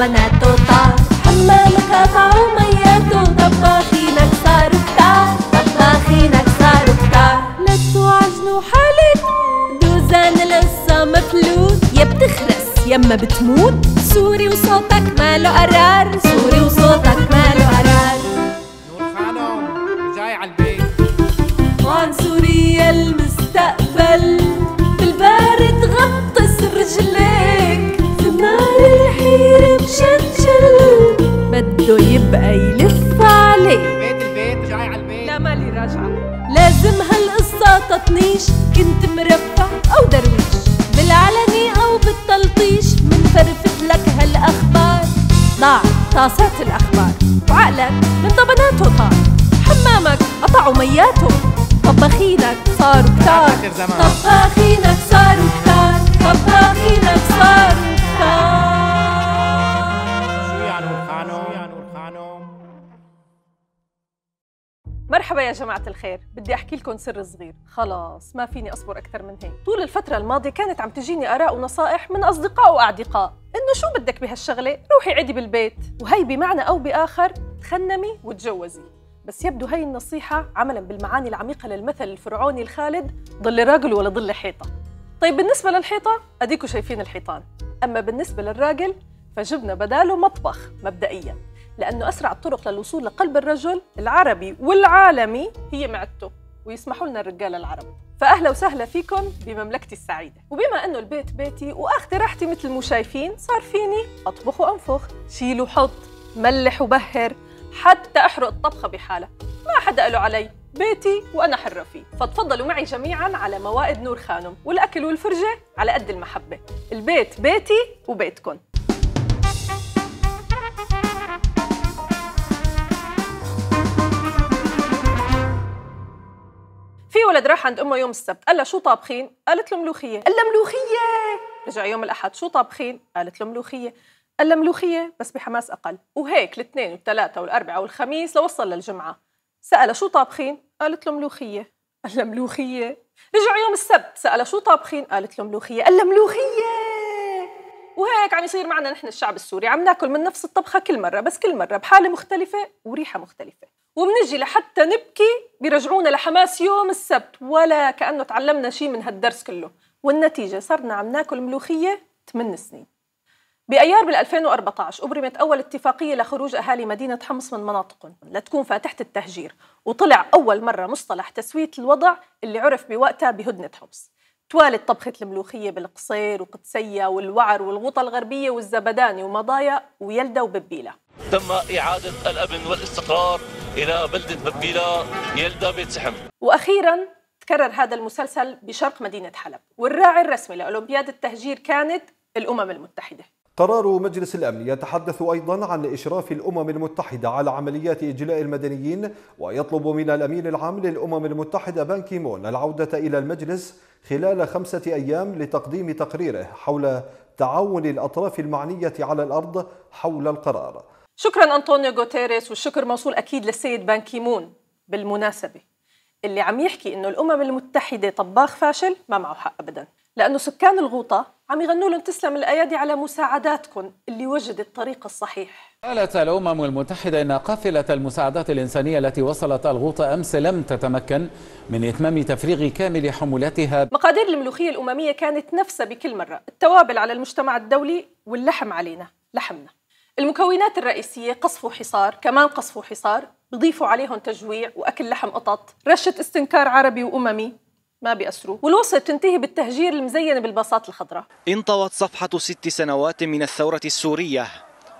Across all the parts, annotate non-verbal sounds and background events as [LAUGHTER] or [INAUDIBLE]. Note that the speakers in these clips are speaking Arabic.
طبناته طار حمامك صاروا كتار لا توعجنوا حالك. دوزان القصة مفلوت. يا بتخرس يما بتموت. سوري وصوتك ماله قرار. سوري وصوتك ماله بده يبقى يلف عليك البيت البيت جاي على البيت. لا مالي راجعة. لازم هالقصة تطنيش. كنت مرفع أو درويش. بالعلني أو بالتلطيش. منفرفت لك هالأخبار. ضاع طاسات الأخبار. وعقلك من ضبناته طار. حمامك قطعوا مياته. طباخينك صاروا كتار. طباخينك صاروا كتار. مرحبا يا جماعة الخير. بدي أحكي لكم سر صغير. خلاص ما فيني أصبر أكثر من هيك. طول الفترة الماضية كانت عم تجيني آراء ونصائح من أصدقاء وأعدقاء. إنه شو بدك بهالشغلة؟ روحي عدي بالبيت. وهي بمعنى أو بآخر تخنمي وتجوزي. بس يبدو هاي النصيحة عملا بالمعاني العميقة للمثل الفرعوني الخالد ضل راجل ولا ضل حيطة. طيب بالنسبة للحيطة أديكوا شايفين الحيطان. أما بالنسبة للراجل فجبنا بداله مطبخ مبدئياً. لأنه أسرع الطرق للوصول لقلب الرجل العربي والعالمي هي معدته ويسمحوا لنا الرجال العرب. فأهلا وسهلا فيكم بمملكتي السعيدة. وبما أنه البيت بيتي وأخذي راحتي مثل ما شايفين صار فيني أطبخ وأنفخ شيل وحط ملح وبهر حتى أحرق الطبخة بحالها. ما حدا قاله علي بيتي وأنا حرة فيه. فتفضلوا معي جميعا على موائد نور خانم والأكل والفرجة على قد المحبة. البيت بيتي وبيتكم في ولد راح عند أمه يوم السبت قال لها شو طابخين؟ قالت له ملوخية. قال لها ملوخية. رجع يوم الأحد شو طابخين؟ قالت له ملوخية. قال لها ملوخية بس بحماس أقل. وهيك الاثنين والثلاثة والاربعاء والخميس لوصل للجمعة. سألها شو طابخين؟ قالت له ملوخية. قال لها ملوخية. رجع يوم السبت سألها شو طابخين؟ قالت له ملوخية. قال لها ملوخية. وهيك عم يصير معنا نحن الشعب السوري عم ناكل من نفس الطبخة كل مرة بس كل مرة بحالة مختلفة وريحة مختلفة. وبنجي لحتى نبكي بيرجعونا لحماس يوم السبت ولا كأنه تعلمنا شيء من هالدرس كله. والنتيجة صرنا عم ناكل ملوخية 8 سنين. بأيار بال 2014 أبرمت أول اتفاقية لخروج أهالي مدينة حمص من مناطقهم. لتكون فاتحة التهجير. وطلع أول مرة مصطلح تسوية الوضع اللي عرف بوقتها بهدنة حمص. توالت طبخة الملوخية بالقصير وقدسية والوعر والغوطة الغربية والزبداني ومضايا ويلدة وببيلة. تم إعادة الأمن والاستقرار إلى بلدة ببيلة يلدا بيت سحم. وأخيرا تكرر هذا المسلسل بشرق مدينة حلب والراعي الرسمي لأولمبياد التهجير كانت الأمم المتحدة. قرار مجلس الأمن يتحدث أيضا عن إشراف الأمم المتحدة على عمليات إجلاء المدنيين ويطلب من الأمين العام للأمم المتحدة بان كيمون العودة إلى المجلس خلال خمسة أيام لتقديم تقريره حول تعاون الأطراف المعنية على الأرض حول القرار. شكرا أنطونيو غوتيريس والشكر موصول أكيد للسيد بان كيمون. بالمناسبة اللي عم يحكي إنه الأمم المتحدة طباخ فاشل ما معه حق ابدا لأنه سكان الغوطة عم يغنوا لهم تسلم الأيادي على مساعداتكم اللي وجدت الطريق الصحيح. قالت الأمم المتحدة أن قافلة المساعدات الإنسانية التي وصلت الغوطة أمس لم تتمكن من إتمام تفريغ كامل حمولتها مقادير الملوخية الأممية كانت نفسها بكل مرة. التوابل على المجتمع الدولي واللحم علينا لحمنا. المكونات الرئيسية قصف وحصار كمان قصف وحصار بضيفوا عليهم تجويع وأكل لحم قطط رشة استنكار عربي وأممي ما بيأسروا والوصفة بتنتهي بالتهجير المزين بالباصات الخضراء. انطوت صفحة ست سنوات من الثورة السورية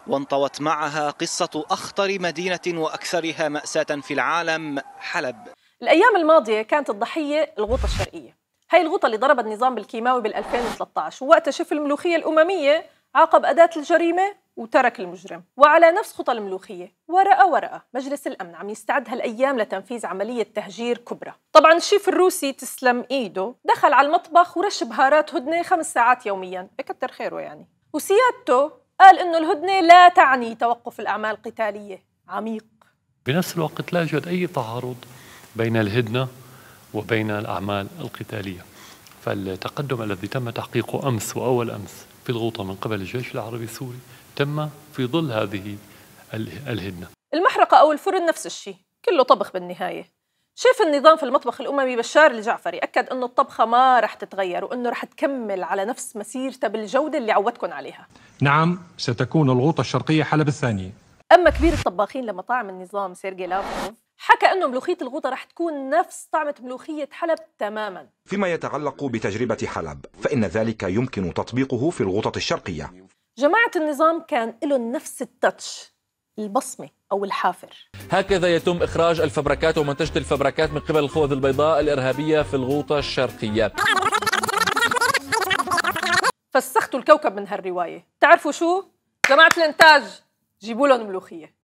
وانطوت معها قصة أخطر مدينة وأكثرها مأساة في العالم حلب. الأيام الماضية كانت الضحية الغوطة الشرقية. هاي الغوطة اللي ضربها النظام بالكيماوي بال 2013 ووقتها شف الملوخية الأممية عاقب أداة الجريمة وترك المجرم. وعلى نفس خطى الملوخية. ورقة ورقة. مجلس الأمن عم يستعد هالأيام لتنفيذ عملية تهجير كبرى. طبعا الشيف الروسي تسلم إيده دخل على المطبخ ورش بهارات هدنة خمس ساعات يوميا. بكتر خيره يعني. وسيادته قال إنه الهدنة لا تعني توقف الأعمال القتالية. عميق. بنفس الوقت لا يوجد أي تعارض بين الهدنة وبين الأعمال القتالية. فالتقدم الذي تم تحقيقه أمس وأول أمس في الغوطة من قبل الجيش العربي السوري تم في ظل هذه الهدنة المحرقة أو الفرن نفس الشيء كله طبخ بالنهاية. شاف النظام في المطبخ الأممي بشار الجعفري أكد أنه الطبخة ما رح تتغير وأنه رح تكمل على نفس مسيرتها بالجودة اللي عودكم عليها. نعم ستكون الغوطة الشرقية حلب الثانية. أما كبير الطباخين لمطاعم النظام سيرجي لافروف حكى أنه ملوخية الغوطة رح تكون نفس طعمة ملوخية حلب تماما. فيما يتعلق بتجربة حلب فإن ذلك يمكن تطبيقه في الغوطة الشرقية. جماعة النظام كان لهم نفس التاتش البصمة أو الحافر. هكذا يتم إخراج الفبركات ومنتجة الفبركات من قبل الخوذ البيضاء الإرهابية في الغوطة الشرقية. فسختوا الكوكب من هالرواية. تعرفوا شو؟ جماعة الإنتاج جيبوا لهم ملوخية.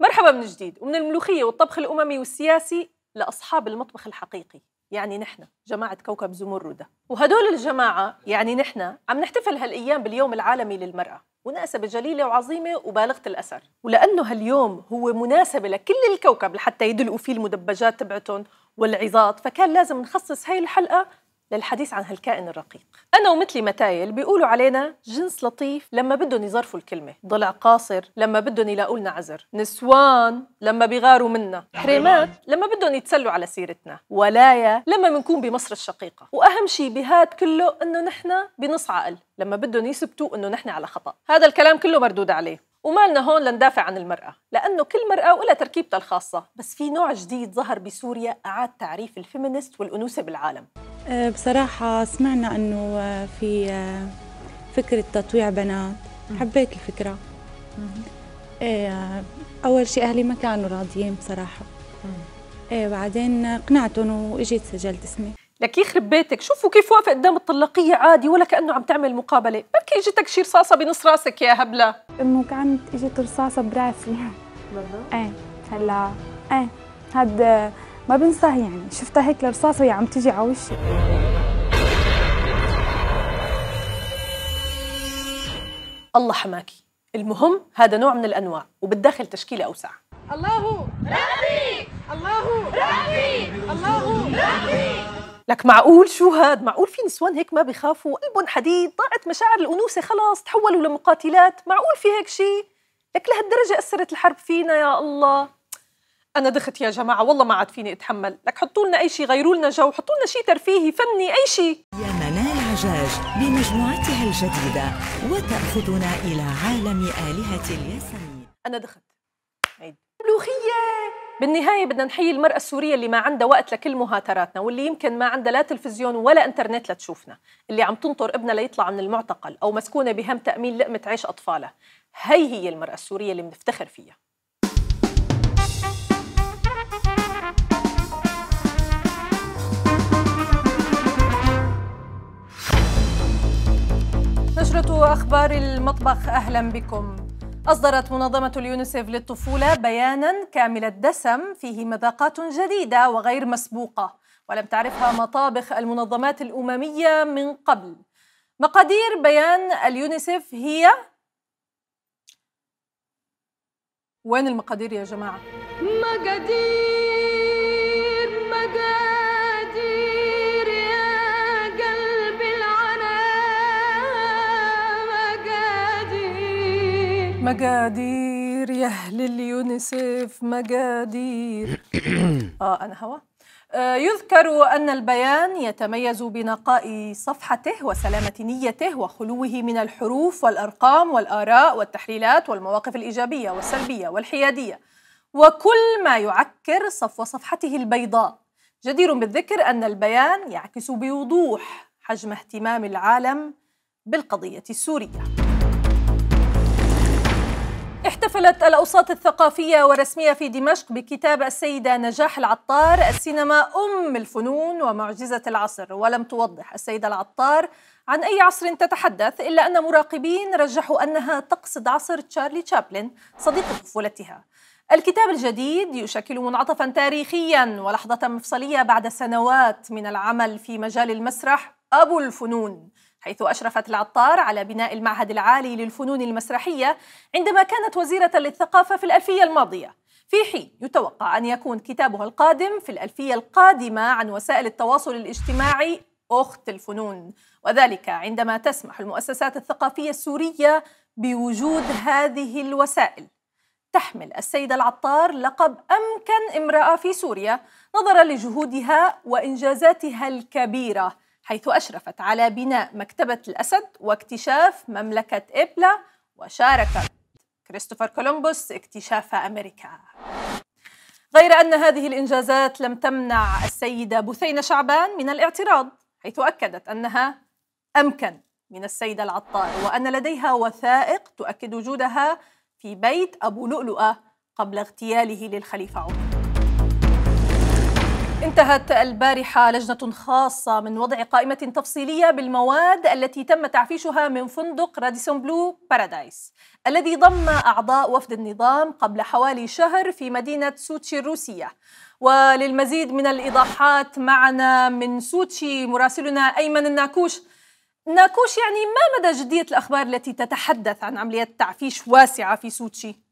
مرحبا من جديد. ومن الملوخية والطبخ الأممي والسياسي لأصحاب المطبخ الحقيقي يعني نحن جماعة كوكب زمردة وهدول الجماعة يعني نحن عم نحتفل هالأيام باليوم العالمي للمرأة مناسبة جليلة وعظيمة وبالغة الأثر. ولأنه هاليوم هو مناسبة لكل الكوكب لحتى يدلقوا فيه المدبجات تبعتهم والعظات فكان لازم نخصص هاي الحلقة للحديث عن هالكائن الرقيق. أنا ومثلي متايل بيقولوا علينا جنس لطيف لما بدهم يظرفوا الكلمة ضلع قاصر لما بدهم يلاقوا لنا عذر نسوان لما بيغاروا منا حريمات لما بدهم يتسلوا على سيرتنا ولايا لما بنكون بمصر الشقيقة. وأهم شيء بهاد كله إنه نحن بنص عقل لما بدهم يثبتوا إنه نحن على خطأ. هذا الكلام كله مردود عليه. ومالنا هون لندافع عن المرأة لأنه كل مرأة ولها تركيبتها الخاصة بس في نوع جديد ظهر بسوريا أعاد تعريف الفيمينست والأنوثة بالعالم. أه، بصراحة سمعنا أنه في أه، فكرة تطويع بنات. حبيت الفكرة. إيه أول شيء أهلي ما كانوا راضيين بصراحة. إيه بعدين قنعتهم وإجيت سجلت اسمي. لك يخرب بيتك. شوفوا كيف واقفة قدام الطلاقية عادي ولا كأنه عم تعمل مقابلة. بركي اجتك شي رصاصة بنص راسك يا هبلة. امه كانت إجت رصاصة براسي. إيه هلا. إيه هاد ما بنساه يعني. شفتها هيك الرصاصة وهي عم تجي على وشي. الله حماكي. المهم هذا نوع من الأنواع وبتداخل تشكيلة أوسع. الله ربي! الله ربي! الله ربي! لك معقول شو هاد؟ معقول في نسوان هيك ما بيخافوا؟ قلبهم حديد ضاعت مشاعر الأنوثة خلاص تحولوا لمقاتلات. معقول في هيك شيء لك لهالدرجة أثرت الحرب فينا يا الله. أنا دخت يا جماعة والله ما عاد فيني أتحمل. لك حطوا لنا أي شيء غيروا لنا جو حطوا لنا شيء ترفيهي فني أي شيء يا منال عجاج بمجموعتها الجديدة وتأخذنا إلى عالم آلهة الياسمين. أنا دخت. عيد. ملوخية! بالنهاية بدنا نحيي المرأة السورية اللي ما عندها وقت لكل مهاتراتنا واللي يمكن ما عندها لا تلفزيون ولا إنترنت لتشوفنا اللي عم تنطر ابنها ليطلع من المعتقل أو مسكونة بهم تأمين لقمة عيش أطفالها. هي هي المرأة السورية اللي بنفتخر فيها. نشرة أخبار المطبخ أهلا بكم. أصدرت منظمة اليونيسيف للطفولة بيانا كامل الدسم فيه مذاقات جديدة وغير مسبوقة ولم تعرفها مطابخ المنظمات الأممية من قبل مقادير بيان اليونيسيف هي وين المقادير يا جماعة؟ مقادير مقادير يا أهل اليونيسيف مقادير. [COUGHS] آه أنا هوا. آه، يذكر أن البيان يتميز بنقاء صفحته وسلامة نيته وخلوه من الحروف والأرقام والآراء والتحليلات والمواقف الإيجابية والسلبية والحيادية. وكل ما يعكر صفو صفحته البيضاء. جدير بالذكر أن البيان يعكس بوضوح حجم اهتمام العالم بالقضية السورية. احتفلت الأوساط الثقافية والرسمية في دمشق بكتاب السيدة نجاح العطار السينما أم الفنون ومعجزة العصر. ولم توضح السيدة العطار عن أي عصر تتحدث إلا أن مراقبين رجحوا أنها تقصد عصر تشارلي تشابلن صديق طفولتها. الكتاب الجديد يشكل منعطفا تاريخيا ولحظة مفصلية بعد سنوات من العمل في مجال المسرح أبو الفنون. حيث أشرفت العطار على بناء المعهد العالي للفنون المسرحية عندما كانت وزيرة للثقافة في الألفية الماضية. في حين يتوقع أن يكون كتابها القادم في الألفية القادمة عن وسائل التواصل الاجتماعي أخت الفنون. وذلك عندما تسمح المؤسسات الثقافية السورية بوجود هذه الوسائل. تحمل السيدة العطار لقب أمكن امرأة في سوريا نظرا لجهودها وإنجازاتها الكبيرة. حيث أشرفت على بناء مكتبة الأسد واكتشاف مملكة إبلا وشاركت كريستوفر كولومبوس اكتشاف أمريكا. غير أن هذه الإنجازات لم تمنع السيدة بثينة شعبان من الاعتراض حيث أكدت أنها أمكن من السيدة العطار وأن لديها وثائق تؤكد وجودها في بيت أبو لؤلؤة قبل اغتياله للخليفة عمر. انتهت البارحة لجنة خاصة من وضع قائمة تفصيلية بالمواد التي تم تعفيشها من فندق راديسون بلو بارادايس الذي ضم أعضاء وفد النظام قبل حوالي شهر في مدينة سوتشي الروسية وللمزيد من الإيضاحات معنا من سوتشي مراسلنا أيمن الناكوش ناكوش يعني ما مدى جدية الأخبار التي تتحدث عن عمليات تعفيش واسعة في سوتشي؟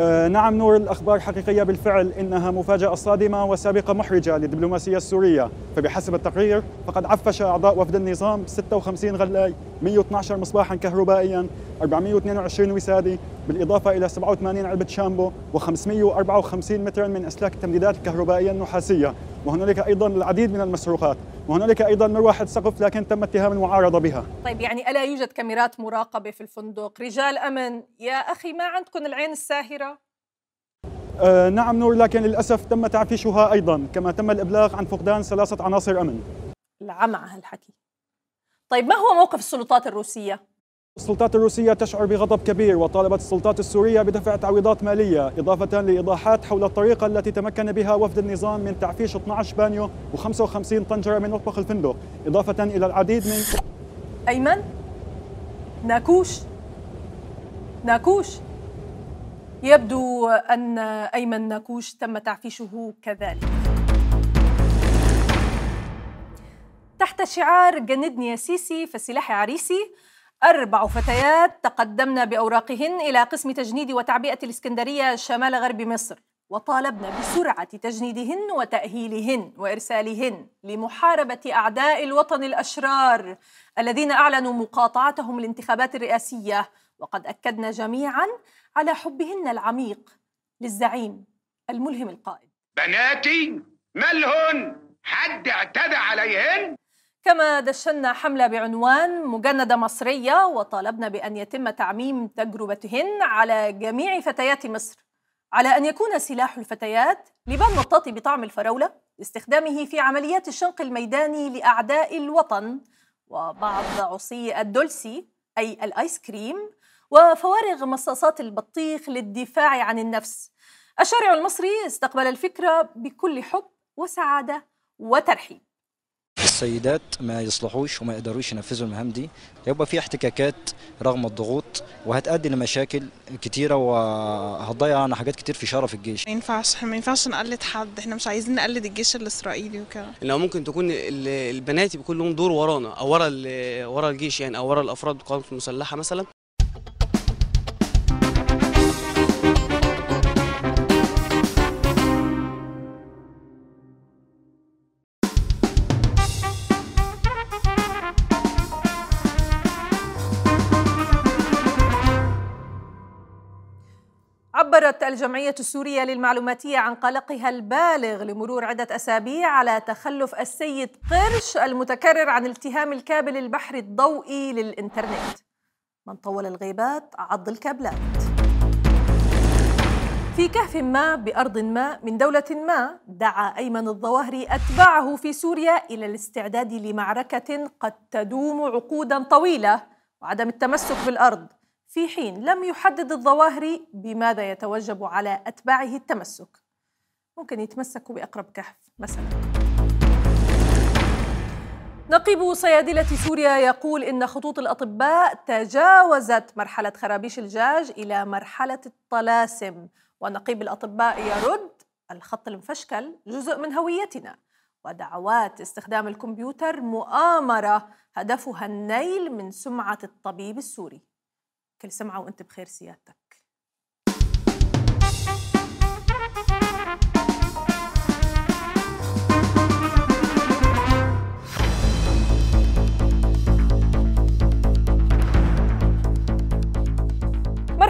آه نعم نور الأخبار حقيقية بالفعل إنها مفاجأة صادمة وسابقة محرجة للدبلوماسية السورية. فبحسب التقرير فقد عفش أعضاء وفد النظام 56 غلاي 112 مصباحا كهربائيا 422 وسادي بالإضافة إلى 87 علبة شامبو و554 مترا من أسلاك التمديدات الكهربائية النحاسية. وهنالك أيضا العديد من المسروقات. وهنالك أيضا مروحة سقف لكن تم اتهام المعارضة بها. طيب يعني ألا يوجد كاميرات مراقبة في الفندق؟ رجال أمن يا أخي ما عندكم العين الساهرة؟ آه نعم نور لكن للأسف تم تعفيشها أيضا كما تم الإبلاغ عن فقدان ثلاثة عناصر أمن. العمى هالحكي. طيب ما هو موقف السلطات الروسية؟ السلطات الروسية تشعر بغضب كبير وطالبت السلطات السورية بدفع تعويضات مالية إضافة لإيضاحات حول الطريقة التي تمكن بها وفد النظام من تعفيش 12 بانيو و55 طنجرة من مطبخ الفندق. إضافة إلى العديد من أيمن؟ ناكوش؟ ناكوش؟ يبدو أن أيمن ناكوش تم تعفيشه كذلك. تحت شعار جندني يا سيسي فسلاحي عريسي أربع فتيات تقدمن بأوراقهن إلى قسم تجنيد وتعبئة الإسكندرية شمال غرب مصر وطالبن بسرعة تجنيدهن وتأهيلهن وإرسالهن لمحاربة أعداء الوطن الأشرار الذين أعلنوا مقاطعتهم الانتخابات الرئاسية وقد أكدن جميعا على حبهن العميق للزعيم الملهم القائد. بناتي مالهن حد اعتدى عليهن؟ كما دشنا حملة بعنوان مجندة مصرية وطالبنا بأن يتم تعميم تجربتهن على جميع فتيات مصر. على أن يكون سلاح الفتيات لبان مطاطي بطعم الفراولة لاستخدامه في عمليات الشنق الميداني لأعداء الوطن وبعض عصي الدولسي أي الآيس كريم وفوارغ مصاصات البطيخ للدفاع عن النفس. الشارع المصري استقبل الفكرة بكل حب وسعادة وترحيب. السيدات ما يصلحوش وما يقدروش ينفذوا المهام دي هيبقى في احتكاكات رغم الضغوط وهتؤدي لمشاكل كتيرة وهتضيع عنا حاجات كتير في شرف الجيش. ما ينفعش ما ينفعش نقلد حد إحنا مش عايزين نقلد الجيش الإسرائيلي وكده. لو ممكن تكون ال- البنات بيكون لهم دور ورانا أو ورا ورا الجيش يعني أو ورا الأفراد القوات المسلحه مثلا. الجمعية السورية للمعلوماتية عن قلقها البالغ لمرور عدة أسابيع على تخلف السيد قرش المتكرر عن التهام الكابل البحري الضوئي للإنترنت. من طول الغيبات عض الكابلات. في كهف ما بأرض ما من دولة ما دعا أيمن الظواهري أتباعه في سوريا إلى الاستعداد لمعركة قد تدوم عقودا طويلة وعدم التمسك بالأرض. في حين لم يحدد الظواهري بماذا يتوجب على أتباعه التمسك. ممكن يتمسكوا بأقرب كهف. مثلا نقيب صيادلة سوريا يقول إن خطوط الأطباء تجاوزت مرحلة خرابيش الجاج إلى مرحلة الطلاسم ونقيب الأطباء يرد الخط المفشكل جزء من هويتنا. ودعوات استخدام الكمبيوتر مؤامرة هدفها النيل من سمعة الطبيب السوري. كل سمعة وأنت بخير سيادتك.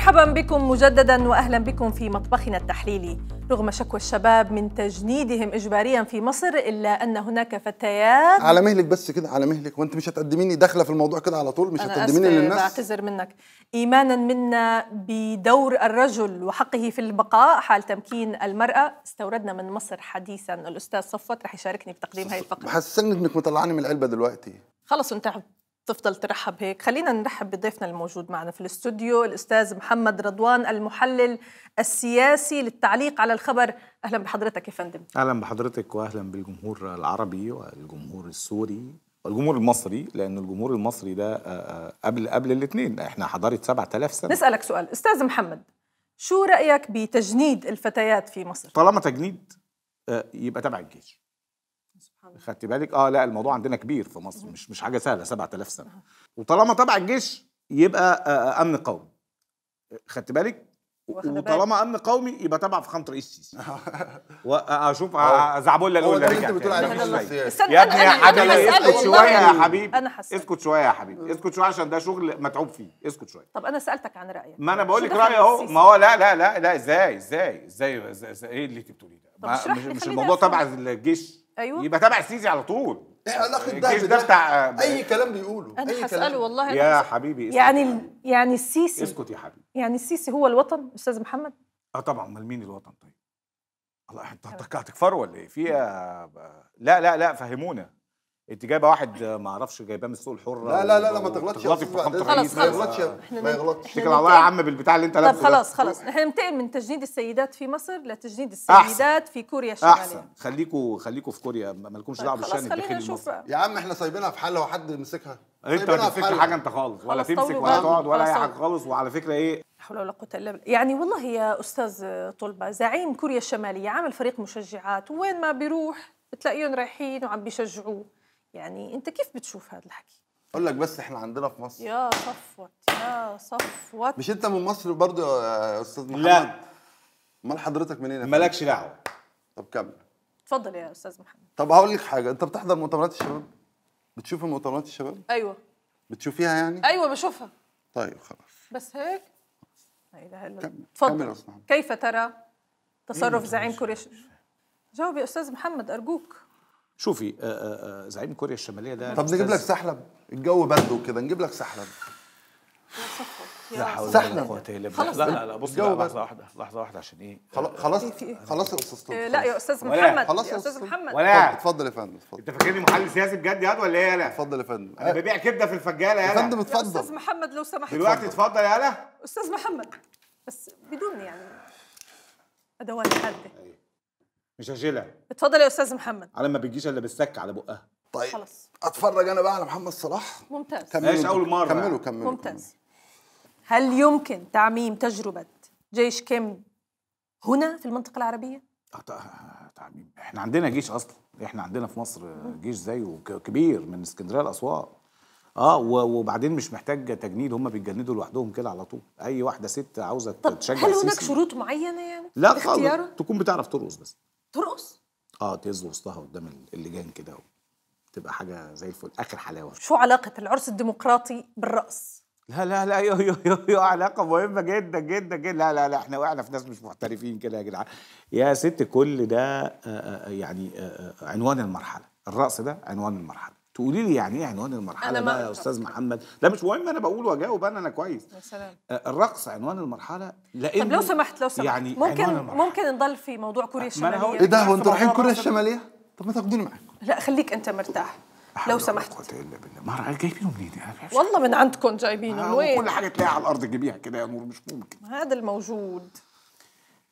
بكم مجددا واهلا بكم في مطبخنا التحليلي. رغم شكوى الشباب من تجنيدهم اجباريا في مصر إلا أن هناك فتيات. على مهلك بس كده على مهلك. وأنت مش هتقدميني داخله في الموضوع كده على طول؟ مش أنا هتقدميني للناس؟ بعتذر منك. إيمانا منا بدور الرجل وحقه في البقاء حال تمكين المرأة. استوردنا من مصر حديثا. الأستاذ صفوت رح يشاركني بتقديم هاي الفقرة. محسسني إنك مطلعاني من العلبة دلوقتي. خلص أنت عم تفضل ترحب هيك. خلينا نرحب بضيفنا الموجود معنا في الاستوديو الأستاذ محمد رضوان المحلل السياسي للتعليق على الخبر. أهلا بحضرتك يا فندم. أهلا بحضرتك واهلا بالجمهور العربي والجمهور السوري والجمهور المصري لأن الجمهور المصري ده آه، آه، قبل قبل الاثنين. إحنا حضاره 7000 سنة. نسألك سؤال. أستاذ محمد شو رأيك بتجنيد الفتيات في مصر؟ طالما تجنيد آه، يبقى تبع الجيش. خدت بالك؟ آه لا الموضوع عندنا كبير في مصر مش مش حاجة سهلة 7000 سنة. وطالما تبع الجيش يبقى آه، آه، أمن قومي. خدت بالك. وطالما أمن قومي يبقى تبع فخامه رئيس السيسي واشوف هو- زعبولة الاولى رجع في يا ابني يا حبيبي اسكت. شوية يا حبيبي. اسكت شوية يا حبيبي. اسكت شوية عشان ده شغل متعوب فيه. اسكت شوية. طب أنا سألتك عن رأيك. ما أنا بقول لك رأيي أهو؟ ما هو لا لا لا لا إزاي إزاي إزاي, إيه اللي أنت بتقوليه ده؟ مش, الموضوع. تبع الجيش. أيوه. يبقى تبع السيسي على طول. إيه علاقه الجيش ده ده؟ بتاع أي كلام بيقوله. حسأله كلام. والله. يا حبيبي اسكت يعني يا ال- حبيبي. يعني السيسي اسكت يا حبيبي. يعني السيسي هو الوطن أستاذ محمد؟ آه طبعا. أمال مين الوطن طيب؟ الله أنت هتك- هتكفروا ولا إيه؟ في إيه؟ لا لا لا فهمونا. انت جايبه واحد ما أعرفش جايباه من السوق الحر لا لا لا لا ما تغلطش يا الرئيس ما. يغلطش ما يغلطش. اتكل على الله يا عم بالبتاع اللي انت طب لابسه ده. خلاص خلاص. نحن ننتقل من تجنيد السيدات في مصر لتجنيد السيدات في كوريا الشمالية. احسن خليكوا خليكوا في كوريا. ما مالكمش طيب دعوة بالشان خلينا الداخلي نشوف. المصري. يا عم إحنا سايبينها في حالها وحد يمسكها. انت ما تمسكش. حاجة انت خالص ولا تمسك ولا. تقعد ولا أي حاجة خالص وعلى فكرة إيه؟ لا حول ولا قوة إلا بالله. يعني والله يا أستاذ طلبة زعيم كوريا الشمالية عامل فريق مشجعات وين ما بيروح بتلاقيهم رايحين وعم بيشجعوه. يعني أنت كيف بتشوف هذا الحكي؟ أقول لك بس إحنا عندنا في مصر. يا صفوت يا صفوت مش أنت من مصر برضه يا أستاذ محمد؟ لا. أمال حضرتك منين؟ مالكش دعوة. طب كمل. تفضل يا أستاذ محمد. طب هقول لك حاجة أنت بتحضر مؤتمرات الشباب؟ بتشوف مؤتمرات الشباب؟ أيوة. بتشوفيها يعني؟ أيوة بشوفها. طيب خلاص. بس هيك؟ لا إله إلا الله. كمل يا تفضل أستاذ محمد. كيف ترى تصرف زعيم كوريا الش- جاوب يا أستاذ محمد أرجوك. شوفي آه، آه، آه، زعيم كوريا الشمالية ده طب نجيب لك سحلب. الجو برد وكده نجيب لك سحلب. لا حول ولا سحلب. قوة إلا بالله. خلاص. لا. لا لا بص. لحظة واحدة لحظة واحدة عشان إيه؟ خلاص خلاص يا أستاذ طارق، لا يا ولا. محمد. خلاص يا أستاذ. محمد. ولا اتفضل يا فندم اتفضل. أنت فاكرني محلل سياسي بجد ياد ولا إيه يالا اتفضل يا فندم. أنا ببيع كبدة في الفجالة يا يالا فندم يا أستاذ اتفضل. محمد لو سمحت. دلوقتي اتفضل. يالا أستاذ محمد بس بدون يعني أدوات حادة. مش هشيلها. اتفضل يا أستاذ محمد. على ما بتجيش إلا بالسك على بقها. طيب خلاص. أتفرج أنا بقى على محمد صلاح؟ ممتاز. كملوا. ماشي أول مرة. كملوا. كملوا ممتاز. هل يمكن تعميم تجربة جيش كيم هنا في المنطقة العربية؟ آه، تعميم. إحنا عندنا جيش أصلا. إحنا عندنا في مصر جيش زيه كبير من اسكندرية لاسوان آه وبعدين مش محتاج تجنيد هم بيتجندوا لوحدهم كده على طول. أي واحدة ست عاوزة طب تشجع هل هناك. شروط معينة يعني؟ لا؟ خالص. تكون بتعرف ترقص بس. ترقص؟ آه تهز وسطها قدام ال- اللجان كده تبقى حاجة زي الفل آخر حلاوة. شو علاقة العرس الديمقراطي بالرقص؟ لا لا لا يو يو يو, يو علاقة مهمة جدا جدا جدا. لا لا لا إحنا وقعنا في ناس مش محترفين كده يا جدعان. يا ست كل ده آه، آه، يعني آه، عنوان المرحلة. الرقص ده عنوان المرحلة. تقولي لي يعني إيه عنوان المرحلة بقى يا. أستاذ محمد؟ ده مش مهم أنا بقول وأجاوب أنا أنا كويس. يا سلام. الرقص عنوان المرحلة لأنه طب لو سمحت لو سمحت. يعني ممكن. ممكن نضل في موضوع كوريا الشمالية. إيه ده؟ هو أنتوا رايحين كوريا. الشمالية؟ طب ما تاخدوني معاكم. لا خليك أنت مرتاح. لو سمحت. قوة إلا بالله. ما جايبينه منين والله من عندكم جايبينه من آه، وين؟ كل حاجة تلاقيها على الأرض تجيبيها كده يا نور مش ممكن. هذا الموجود.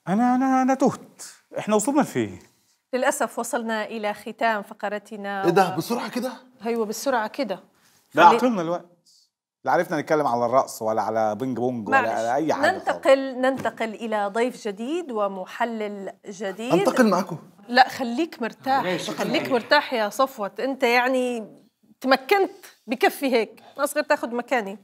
أنا أنا أنا تهت. إحنا وصلنا لفين؟ للأسف وصلنا إلى ختام فقرتنا إيه ده؟ بسرعة كده؟ أيوة بالسرعة كده. لا اعطينا الوقت. لا عرفنا نتكلم على الرقص ولا على بينج بونج ولا على أي حاجة خالص. ننتقل ننتقل إلى ضيف جديد ومحلل جديد. أنتقل معاكم. لا خليك مرتاح؟ خليك مرتاح يا صفوت. أنت يعني تمكنت بكفي هيك. ناقص غير تاخذ مكاني.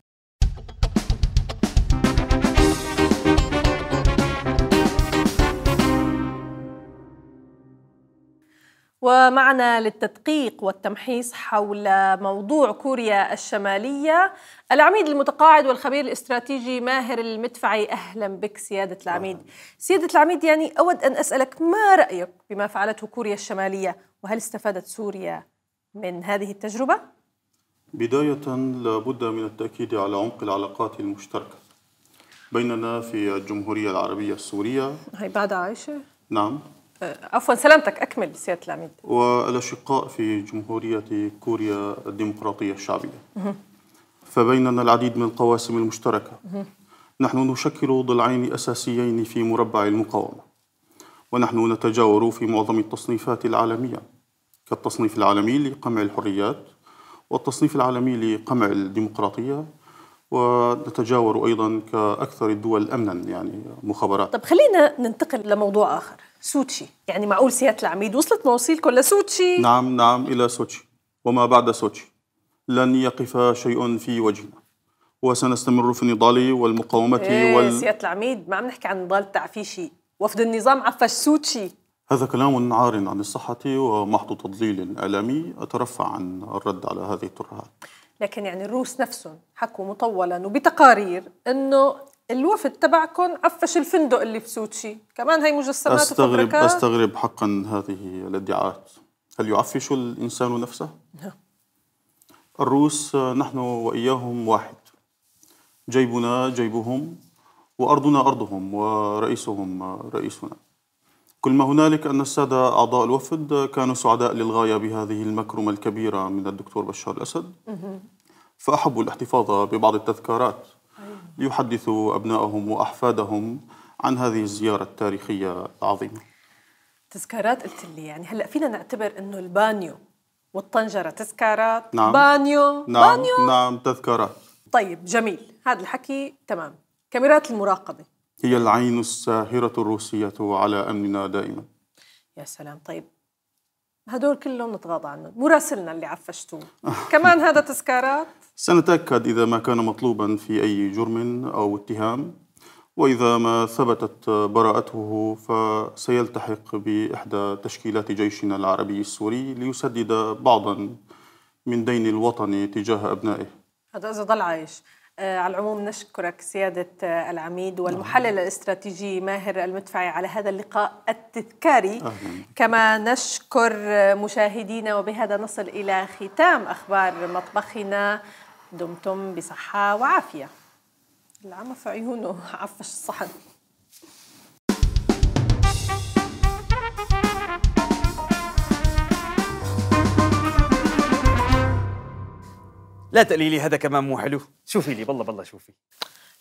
ومعنا للتدقيق والتمحيص حول موضوع كوريا الشمالية. العميد المتقاعد والخبير الاستراتيجي ماهر المدفعي أهلا بك سيادة العميد. سيادة العميد يعني أود أن أسألك ما رأيك بما فعلته كوريا الشمالية؟ وهل استفادت سوريا من هذه التجربة؟ بداية لابد من التأكيد على عمق العلاقات المشتركة بيننا في الجمهورية العربية السورية. هي بعد عايشة؟ نعم. عفوا سلامتك. أكمل سيادة العميد. والأشقاء في جمهورية كوريا الديمقراطية الشعبية. فبيننا العديد من القواسم المشتركة. نحن نشكل ضلعين أساسيين في مربع المقاومة. ونحن نتجاور في معظم التصنيفات العالمية كالتصنيف العالمي لقمع الحريات والتصنيف العالمي لقمع الديمقراطية. ونتجاور أيضا كأكثر الدول أمنا يعني مخابرات. طب خلينا ننتقل لموضوع آخر. سوتشي. يعني معقول سيادة العميد وصلت مواصيلكم لسوتشي نعم نعم إلى سوتشي. وما بعد سوتشي. لن يقف شيء في وجهنا وسنستمر في النضال والمقاومة إيه وال... سيادة العميد ما عم نحكي عن نضال تعفيشي وفد النظام عفش سوتشي. هذا كلام عار عن الصحة ومحض تضليل إعلامي أترفع عن الرد على هذه الترهات. لكن يعني الروس نفسهم حكوا مطولا وبتقارير إنه الوفد تبعكم عفش الفندق اللي في سوتشي كمان هي مجسمات أستغرب وفبركات أستغرب حقا هذه الادعاءات. هل يعفش الإنسان نفسه؟ نعم. الروس نحن وإياهم واحد. جيبنا جيبهم وأرضنا أرضهم ورئيسهم رئيسنا. كل ما هنالك أن السادة أعضاء الوفد كانوا سعداء للغاية بهذه المكرمة الكبيرة من الدكتور بشار الأسد. فأحبوا الاحتفاظ ببعض التذكارات. ليحدثوا أبنائهم وأحفادهم عن هذه الزيارة التاريخية العظيمة. تذكارات قلت لي يعني هلأ فينا نعتبر إنه البانيو والطنجرة تذكارات. نعم. بانيو. نعم. بانيو. نعم تذكارات. طيب جميل. هذا الحكي تمام. كاميرات المراقبة. هي العين الساهرة الروسية على أمننا دائما. يا سلام. طيب هدول كلهم نتغاضى عنهم. مراسلنا اللي عفشتوه. كمان هذا تذكارات. سنتأكد إذا ما كان مطلوبا في أي جرم أو اتهام وإذا ما ثبتت براءته فسيلتحق بإحدى تشكيلات جيشنا العربي السوري ليسدد بعضا من دين الوطن تجاه أبنائه. هذا إذا ضل عايش. آه على العموم نشكرك سيادة العميد والمحلل الاستراتيجي ماهر المدفعي على هذا اللقاء التذكاري. أهلا. كما نشكر مشاهدينا وبهذا نصل إلى ختام أخبار مطبخنا. دمتم بصحة وعافية. العمى في عيونه. [LAUGHS] عفش الصحن. لا تقلي لي هذا كمان مو حلو. شوفي لي بالله بالله شوفي.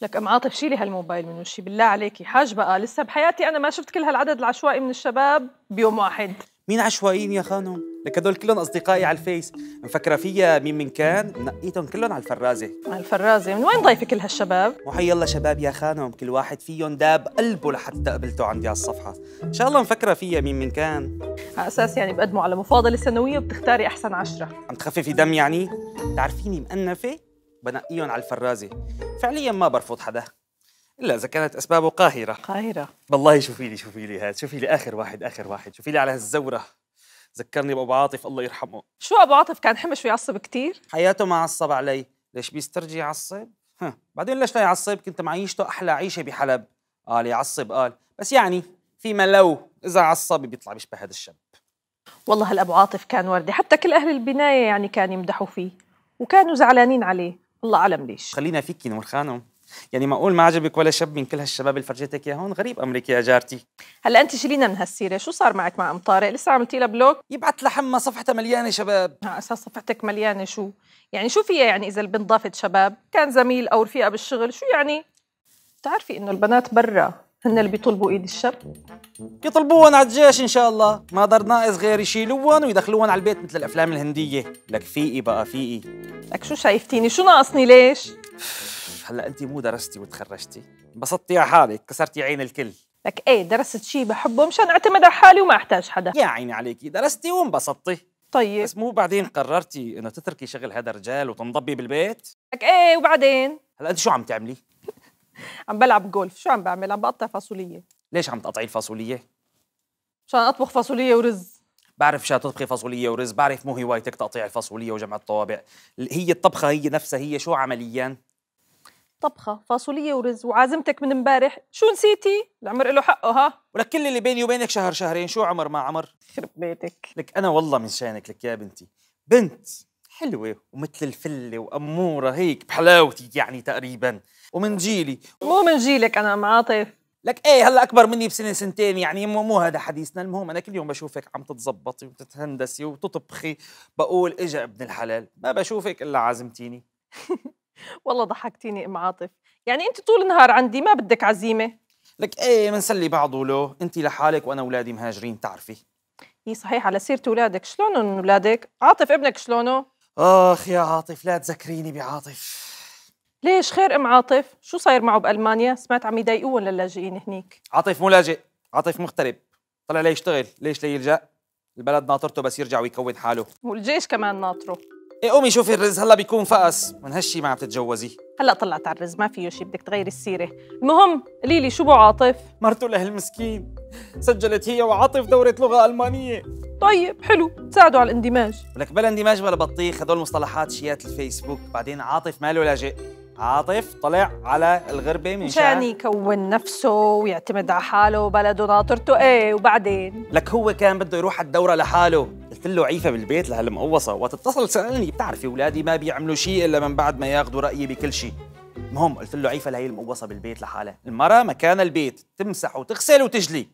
لك أم عاطف شيلي هالموبايل من وشي بالله عليكي. حاج بقى لسه بحياتي أنا ما شفت كل هالعدد العشوائي من الشباب بيوم واحد. مين عشوائيين يا خانم لك هدول كلهم أصدقائي على الفيس. مفكرة فيا مين من كان نقيتهم كلهم على الفرازة. على الفرازة. من وين ضايفه كل هالشباب؟ وحي الله شباب يا خانم كل واحد فيهم داب قلبه لحتى قبلته عندي على الصفحة. إن شاء الله مفكرة فيا مين من كان. على أساس يعني بقدموا على مفاضلة سنوية وبتختاري أحسن عشرة. عم تخففي دم يعني؟ تعرفيني مأنفة؟ بنقيهم على الفرازة. فعليا ما برفض حدا. إلا إذا كانت اسبابه قاهرة. قاهرة. والله شوفي لي شوفي لي هاد شوفي لي آخر واحد آخر واحد. شوفي لي على هالزورة. ذكرني بأبو عاطف الله يرحمه. شو أبو عاطف؟ كان حمش ويعصب كتير. حياته ما عصب علي. ليش بيسترجي يعصب؟ ها بعدين ليش لا يعصب؟ كنت معيشته أحلى عيشة بحلب. قال يعصب قال. بس يعني فيما لو إذا عصب بيطلع بيشبه هذا الشاب. والله هالابو عاطف كان وردي. حتى كل أهل البناية يعني كان يمدحوا فيه. وكانوا زعلانين عليه. الله أعلم ليش. خلينا فيكي نور خانم. يعني معقول ما عجبك ولا شاب من كل هالشباب اللي فرجيتك اياهم غريب امرك يا جارتي. هلا أنت شيلينا من هالسيرة؟ شو صار معك مع أم طارق؟ لسه عملتي لها بلوك؟ يبعت لحمى صفحتها مليانة شباب. على أساس صفحتك مليانة شو؟ يعني شو فيها يعني إذا البنت ضافت شباب؟ كان زميل أو رفيقة بالشغل شو يعني؟ بتعرفي إنه البنات برا هن اللي بيطلبوا إيد الشاب؟ يطلبوهم على الجيش إن شاء الله. ما ضر ناقص غير يشيلوهم ويدخلوهم على البيت مثل الأفلام الهندية. لك فيقي بقى فيقي. لك شو شايفتيني؟ شو ناقصني ليش؟ هلا انت مو درستي وتخرجتي. انبسطتي على حالك كسرتي عين الكل. لك إيه درست شيء بحبه مشان اعتمد على حالي وما احتاج حدا. يا عيني عليكي درستي وانبسطتي. طيب. بس مو بعدين قررتي إنه تتركي شغل هذا الرجال وتنضبي بالبيت؟ لك إيه وبعدين؟ هلا أنت شو عم تعملي؟ [LAUGHS] عم بلعب جولف شو عم بعمل؟ عم بقطع فاصولية. ليش عم تقطعي الفاصولية؟ مشان أطبخ فاصولية ورز. بعرف شا تطبخي فاصوليا ورز بعرف مو هوايتك تقطيع الفاصوليا وجمع الطوابع هي الطبخة هي نفسها هي شو عمليا؟ طبخة فاصولية ورز. وعازمتك من امبارح. شو نسيتي؟ العمر له حقه ها؟ ولك كل اللي بيني وبينك شهر شهرين. شو عمر ما عمر؟ يخرب بيتك. لك أنا والله من شانك لك يا بنتي. بنت حلوة ومثل الفلة وأمورة هيك بحلاوتي يعني تقريبا. ومن جيلي. مو من جيلك أنا ام عاطف لك إيه هلا أكبر مني بسنة سنتين يعني مو, مو هذا حديثنا. المهم أنا كل يوم بشوفك عم تتزبطي وتتهندسي وتطبخي بقول إجا ابن الحلال. ما بشوفك إلا عازمتيني. [LAUGHS] والله ضحكتيني أم عاطف. يعني أنت طول النهار عندي ما بدك عزيمة. لك إيه منسلي بعض ولو أنت لحالك وأنا أولادي مهاجرين تعرفي هي صحيح على سيرة أولادك. شلونهم أولادك؟ عاطف ابنك شلونه؟ أخ يا عاطف لا تذكريني بعاطف. ليش؟ خير أم عاطف؟ شو صاير معه بألمانيا؟ سمعت عم يضايقوهم للاجئين هنيك؟ عاطف مو لاجئ عاطف مغترب. طلع ليشتغل ليش ليلجأ البلد ناطرته بس يرجع ويكون حاله. والجيش كمان ناطره. إيه قومي شوفي الرز هلا بيكون فقس من هالشي ما عم تتجوزي. هلا طلعت على الرز ما فيه شيء بدك تغيري السيرة. المهم قولي لي شو بو عاطف؟ مرته له المسكين سجلت هي وعاطف دورة لغة ألمانية. طيب حلو. تساعدوا على الاندماج. ولك بلا اندماج ولا بطيخ هدول مصطلحات شيات الفيسبوك. بعدين عاطف ماله لاجئ. عاطف طلع على الغربة من مشان شان. يكون نفسه ويعتمد على حاله وبلده ناطرته. إيه وبعدين؟ لك هو كان بده يروح على الدورة لحاله. قلت له عيفة بالبيت لهالمقوصة. وتتصل سألني بتعرفي أولادي ما بيعملوا شيء إلا من بعد ما ياخذوا رأيي بكل شيء. المهم قلت له عيفة لهي المقوصة بالبيت لحالها. المرة مكان البيت تمسح وتغسل وتجلي.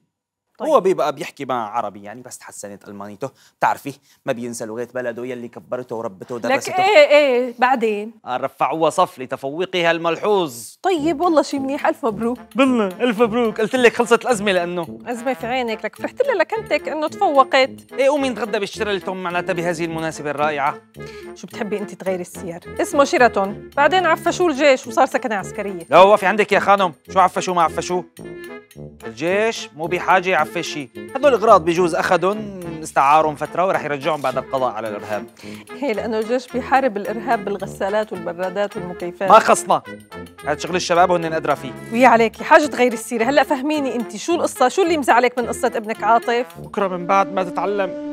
طيب. هو بيبقى بيحكي مع عربي يعني بس تحسنت ألمانيته. بتعرفي ما بينسى لغة بلده يلي كبرته وربته لك ودرسته. إيه إيه بعدين؟ رفعوها صف لتفوقها الملحوظ. طيب والله شي منيح. ألف مبروك. بالله ألف مبروك. قلت لك خلصت الأزمة لأنه. أزمة في عينك. لك فرحت لها لكنتك إنه تفوقت. إيه قومي نتغدى بالشيرلتون معناتها بهذه المناسبة الرائعة؟ شو بتحبي أنت تغيري السير؟ اسمه شيراتون. بعدين عفشوه الجيش وصار سكنة عسكرية. لا وقفي عندك يا خانم. شو عفشوا ما عفشوا الجيش مو بحاجة يعفش شيء هدول اغراض بجوز أخذهم استعارهم فترة ورح يرجعهم بعد القضاء على الإرهاب. هي لأنه الجيش بيحارب الإرهاب بالغسالات والبرادات والمكيفات. ما خصنا. هذا شغل الشباب وهن أدرى فيه. ويا عليكي حاجة تغيري السيرة. هلا فهميني أنت شو القصة؟ شو اللي مزعلك من قصة ابنك عاطف؟ بكرة من بعد ما تتعلم.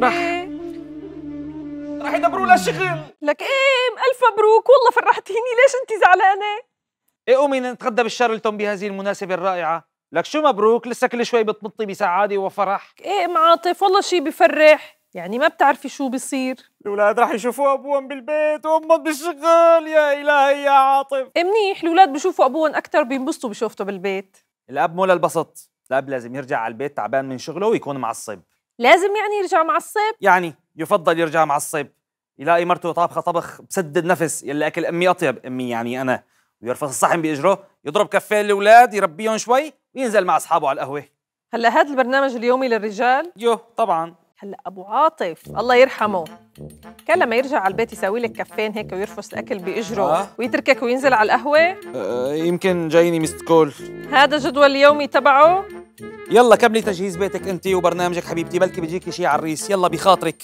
رح رح يدبروا لها شغل لك إيه؟ ألف مبروك. والله فرحتيني. ليش أنت زعلانة؟ إيه قومي نتغدى بالشارلتون بهذه المناسبة الرائعة. لك شو مبروك؟ لسه كل شوي بتنطي بسعادة وفرح. إيه ام عاطف والله شي بفرح. يعني ما بتعرفي شو بصير. الأولاد رح يشوفوا أبوهم بالبيت وأمهم بالشغل. يا إلهي يا عاطف. إيه منيح. الأولاد بشوفوا أبوهم أكثر بينبسطوا بشوفته بالبيت. الأب مو للبسط. الأب لازم يرجع على البيت تعبان من شغله ويكون معصب لازم يعني يرجع معصب يعني يفضل يرجع معصب يلاقي مرته طابخة طبخ بسد النفس. يلي أكل أمي أطيب. أمي يعني أنا. ويرفض الصحن بإجره يضرب كفين الأولاد يربيهم شوي وينزل مع أصحابه على القهوة. هلا هذا البرنامج اليومي للرجال؟ يو طبعا. هلا أبو عاطف الله يرحمه. كان لما يرجع على البيت يسوي لك كفين هيك ويرفس الأكل بإجره آه. ويتركك وينزل على القهوة؟ أه يمكن جايني missed call. هذا جدول اليومي تبعه؟ يلا كملي تجهيز بيتك انت وبرنامجك حبيبتي بلكي بيجيكي شيء على الريس. يلا بخاطرك.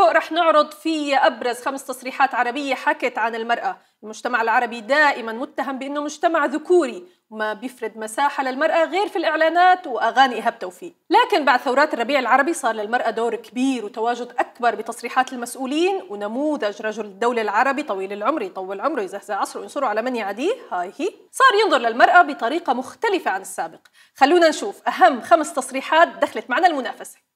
الفوق رح نعرض فيها أبرز خمس تصريحات عربية حكت عن المرأة. المجتمع العربي دائما متهم بأنه مجتمع ذكوري وما بيفرد مساحة للمرأة غير في الإعلانات وأغاني إيهاب توفيق لكن بعد ثورات الربيع العربي صار للمرأة دور كبير وتواجد أكبر بتصريحات المسؤولين ونموذج رجل الدولة العربي طويل العمر يطول عمره يزهزه عصره وينصره على من يعاديه هاي هي. صار ينظر للمرأة بطريقة مختلفة عن السابق. خلونا نشوف أهم خمس تصريحات دخلت معنا المنافسة.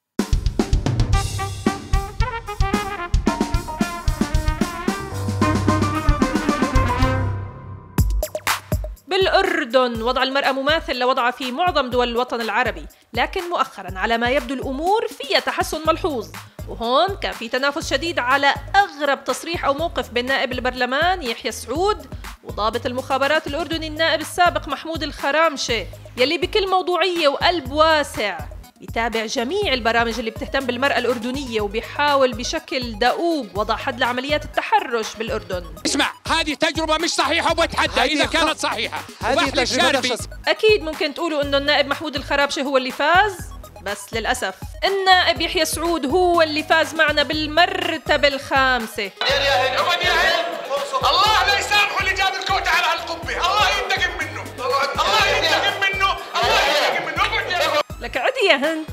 بالأردن. وضع المرأة مماثل لوضعها في معظم دول الوطن العربي لكن مؤخرا على ما يبدو الأمور فيها تحسن ملحوظ. وهون كان في تنافس شديد على أغرب تصريح أو موقف بين نائب البرلمان يحيى سعود وضابط المخابرات الأردني النائب السابق محمود الخرامشة يلي بكل موضوعية وقلب واسع بيتابع جميع البرامج اللي بتهتم بالمرأة الأردنية وبيحاول بشكل دؤوب وضع حد لعمليات التحرش بالأردن. اسمع هذه تجربة مش صحيحة وبتحدى إذا خ- كانت صحيحة. هذه تجربة أكيد ممكن تقولوا إنه النائب محمود الخرابشة هو اللي فاز بس للأسف. النائب يحيى سعود هو اللي فاز معنا بالمرتبة الخامسة. الله لا يسامحه اللي جاب الكوت على هالقبة. الله ينتقم منه. الله ينتقم منه. لك عدي يا هند.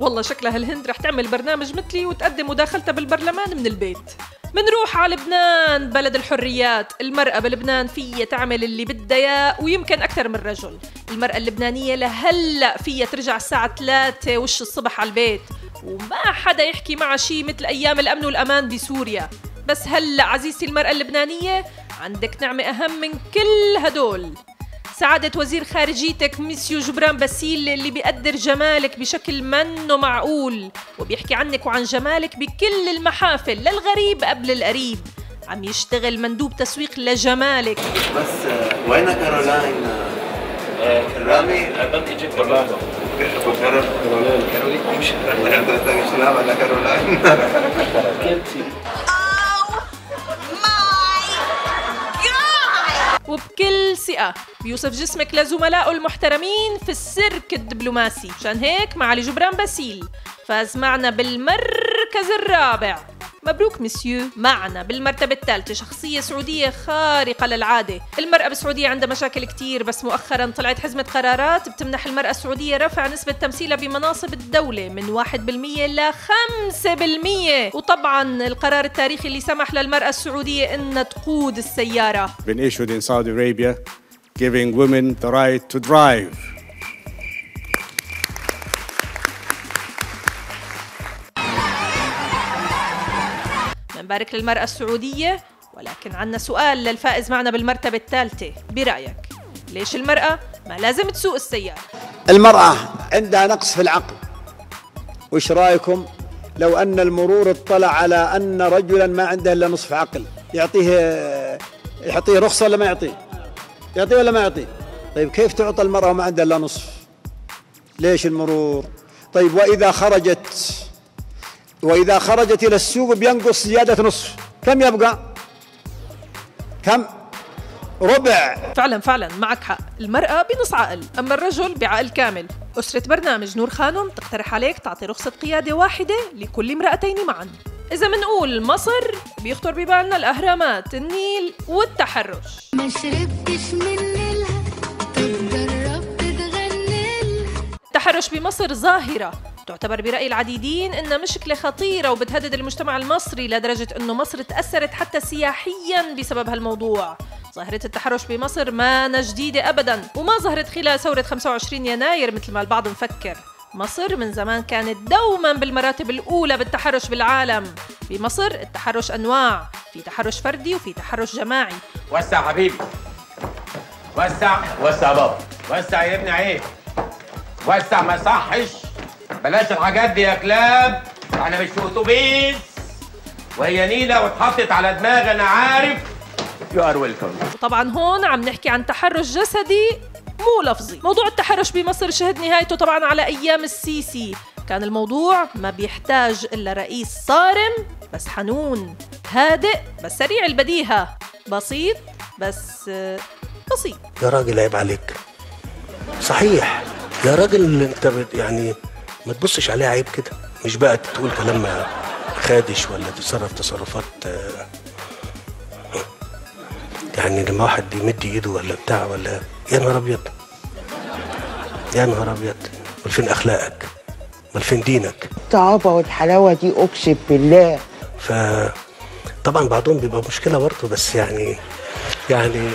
والله شكلها الهند رح تعمل برنامج مثلي وتقدم مداخلتها بالبرلمان من البيت. منروح على لبنان بلد الحريات. المرأة بلبنان فيها تعمل اللي بدها إياه ويمكن أكثر من رجل. المرأة اللبنانية لهلأ فيها ترجع الساعة 3 وش الصبح على البيت. وما حدا يحكي معها شي مثل أيام الأمن والأمان بسوريا. بس هلأ عزيزتي المرأة اللبنانية عندك نعمة أهم من كل هدول. سعادة وزير خارجيتك ميسيو جبران باسيل اللي بيقدر جمالك بشكل منه معقول وبيحكي عنك وعن جمالك بكل المحافل للغريب قبل القريب عم يشتغل مندوب تسويق لجمالك بس وين كارولاين؟ كرامي؟ بنتي جدا كارولاين كارولاين مش سلام على [LAUGHS] كارولاين وبكل ثقة بيوصف جسمك لزملائه المحترمين في السيرك الدبلوماسي. مشان هيك معالي جبران باسيل. فاز معنا بالمركز الرابع. مبروك مسيو. معنا بالمرتبة الثالثة شخصية سعودية خارقة للعادة. المرأة بالسعودية عندها مشاكل كتير بس مؤخرا طلعت حزمة قرارات بتمنح المرأة السعودية رفع نسبة تمثيلها بمناصب الدولة من 1% ل 5% وطبعا القرار التاريخي اللي سمح للمرأة السعودية إنها تقود السيارة. issued in Saudi Arabia, giving women the right to drive. بنبارك للمرأة السعودية ولكن عنا سؤال للفائز معنا بالمرتبة الثالثة. برأيك ليش المرأة ما لازم تسوق السيارة؟ المرأة عندها نقص في العقل. وش رأيكم؟ لو أن المرور اطلع على أن رجلا ما عنده إلا نصف عقل يعطيه يعطيه رخصة ولا ما يعطيه؟ يعطيه ولا ما يعطيه؟ طيب كيف تعطى المرأة وما عندها إلا نصف؟ ليش المرور؟ طيب وإذا خرجت وإذا خرجت إلى السوق بينقص زيادة نصف كم يبقى؟ كم؟ ربع. فعلا فعلا معك حق. المرأة بنص عقل. أما الرجل بعقل كامل. أسرة برنامج نور خانم تقترح عليك تعطي رخصة قيادة واحدة لكل امرأتين معا. إذا منقول مصر بيخطر ببالنا الأهرامات النيل والتحرش. ما شربتش من نيلها التحرش بمصر ظاهرة. تعتبر برأي العديدين إنها مشكلة خطيرة وبتهدد المجتمع المصري لدرجة إنه مصر تأثرت حتى سياحيا بسبب هالموضوع. ظاهرة التحرش بمصر ما جديدة أبدا وما ظهرت خلال ثورة 25 يناير مثل ما البعض مفكر. مصر من زمان كانت دوما بالمراتب الأولى بالتحرش بالعالم. بمصر التحرش أنواع في تحرش فردي وفي تحرش جماعي. وسع حبيبي. وسع وسع بابا. وسع يا ابني عيب. وسع ما صحش بلاش الحاجات دي يا كلاب. إحنا مش في اتوبيس. وهي نيلة واتحطت على دماغي أنا عارف. you are welcome وطبعا هون عم نحكي عن تحرش جسدي مو لفظي. موضوع التحرش بمصر شهد نهايته طبعا على أيام السيسي. كان الموضوع ما بيحتاج إلا رئيس صارم بس حنون. هادئ بس سريع البديهة. بسيط بس آه، بسيط. يا راجل عيب عليك. صحيح. يا راجل أنت يعني ما تبصش عليه عيب كده. مش بقى تقول كلام خادش ولا تتصرف تصرفات يعني لما واحد يمد إيده ولا بتاع ولا يا نهار أبيض. يا نهار أبيض. أمال فين أخلاقك؟ أمال فين دينك؟ الطعابة والحلاوة دي أقسم بالله. ف طبعا بعضهم بيبقى مشكلة برضه بس يعني يعني [LAUGHS]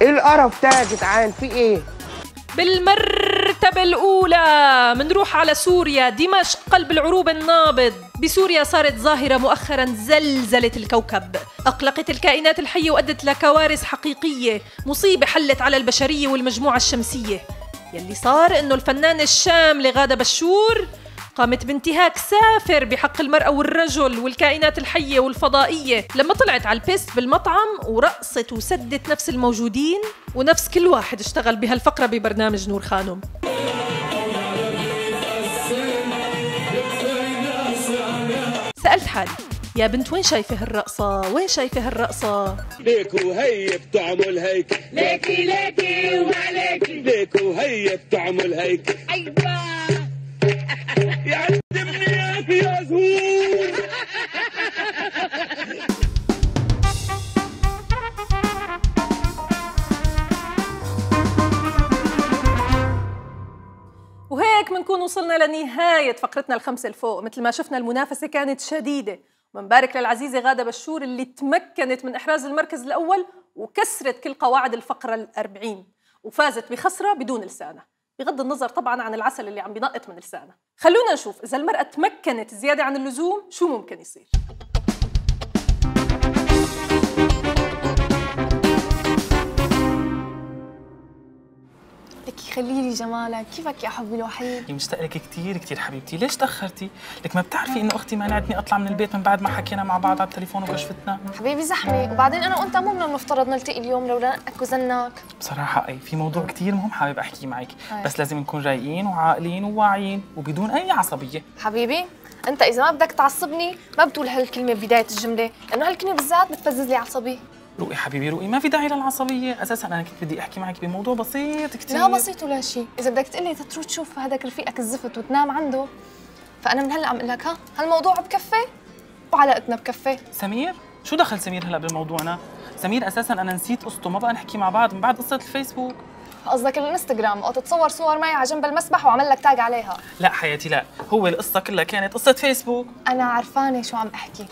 إيه القرف ده يا جدعان في إيه؟ بالمرتبة الأولى منروح على سوريا دمشق قلب العروب النابض. بسوريا صارت ظاهرة مؤخرا زلزلت الكوكب. أقلقت الكائنات الحية وأدت لكوارث حقيقية. مصيبة حلت على البشرية والمجموعة الشمسية. يلي صار إنه الفنان الشامل غادة بشور قامت بانتهاك سافر بحق المرأة والرجل والكائنات الحية والفضائية. لما طلعت على البيست بالمطعم ورقصت وسدت نفس الموجودين ونفس كل واحد اشتغل بهالفقرة ببرنامج نور خانم. سألت حالي يا بنت وين شايفة هالرقصة؟ وين شايفة هالرقصة؟ ليك وهي بتعمل هيك. ليكي ليكي وعليكي. ليك وهي بتعمل هيك. وهيك بنكون وصلنا لنهاية فقرتنا الخمسة الفوق. مثل ما شفنا المنافسة كانت شديدة. ومنبارك للعزيزة غادة بشور اللي تمكنت من إحراز المركز الأول وكسرت كل قواعد الفقرة الأربعين. وفازت بخسرة بدون لسانة بغض النظر طبعا عن العسل اللي عم بينقط من لسانها خلونا نشوف إذا المرأة تمكنت زيادة عن اللزوم شو ممكن يصير. لك خليلي جمالك كيفك يا حبي الوحيد؟ مشتاق لك كثير كثير حبيبتي. ليش تأخرتي؟ لك ما بتعرفي إنه أختي مانعتني أطلع من البيت من بعد ما حكينا مع بعض على التليفون وكشفتنا؟ حبيبي زحمة. وبعدين أنا وأنت مو من المفترض نلتقي اليوم لولا نقك وزنك بصراحة أي في موضوع كثير مهم حابب أحكي معك. بس لازم نكون رايقين وعاقلين وواعيين وبدون أي عصبية. حبيبي أنت إذا ما بدك تعصبني ما بتقول هالكلمة ببدايه الجملة لأنه هالكلمة بالذات بتفزز لي عصبي روقي حبيبي روقي ما في داعي للعصبية أساسا. أنا كنت بدي أحكي معك بموضوع بسيط كثير لا بسيط ولا شيء. إذا بدك تقلي تروح تشوف هذاك رفيقك الزفت وتنام عنده فأنا من هلأ عم أقول لك ها هالموضوع بكفي وعلاقتنا بكفي. سمير؟ شو دخل سمير هلأ بموضوعنا؟ سمير أساسا أنا نسيت قصته ما بقى نحكي مع بعض من بعد قصة الفيسبوك. قصدك الإنستغرام أو تتصور صور معي على جنب المسبح وعمل لك تاج عليها. لا حياتي لا. هو القصة كلها كانت قصة فيسبوك. أنا عرفانة شو عم أحكي.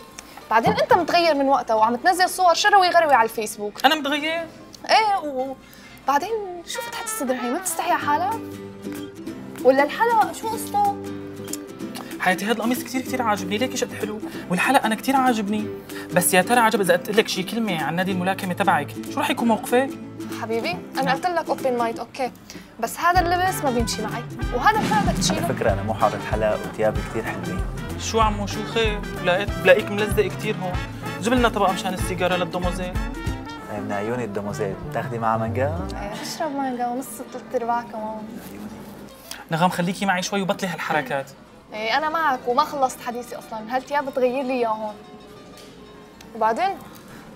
بعدين انت متغير من وقتها وعم تنزل صور شروي غروي على الفيسبوك. أنا متغير؟ إيه وبعدين شو فتحت الصدر هي ما بتستحي على حالك ولا الحلق شو قصته؟ حياتي هذا القميص كثير كثير عاجبني. ليك قد حلو؟ والحلق أنا كثير عاجبني. بس يا ترى عجب إذا قلت لك شي كلمة عن نادي الملاكمة تبعك. شو رح يكون موقفك؟ حبيبي أنا قلت لك open mind okay. بس هذا اللبس ما بيمشي معي. وهذا الحلق بدك تشيله؟ فكرة أنا مو حاطط حلق وثيابي كثير حلوين. شو عمو؟ شو خير بلاقيك بلاقيك ملزق كثير هون. جيب لنا طبق مشان السيجارة للدوموزيل هي من عيوني الدموزيل بتاخدي معها مانجا؟ إيه، أشرب مانجا ونص ثلاث أرباع كمان. نغم خليكي معي شوي وبطلي هالحركات. إيه أنا معك وما خلصت حديثي أصلا. هالثياب بتغير لي إياه هون؟ وبعدين؟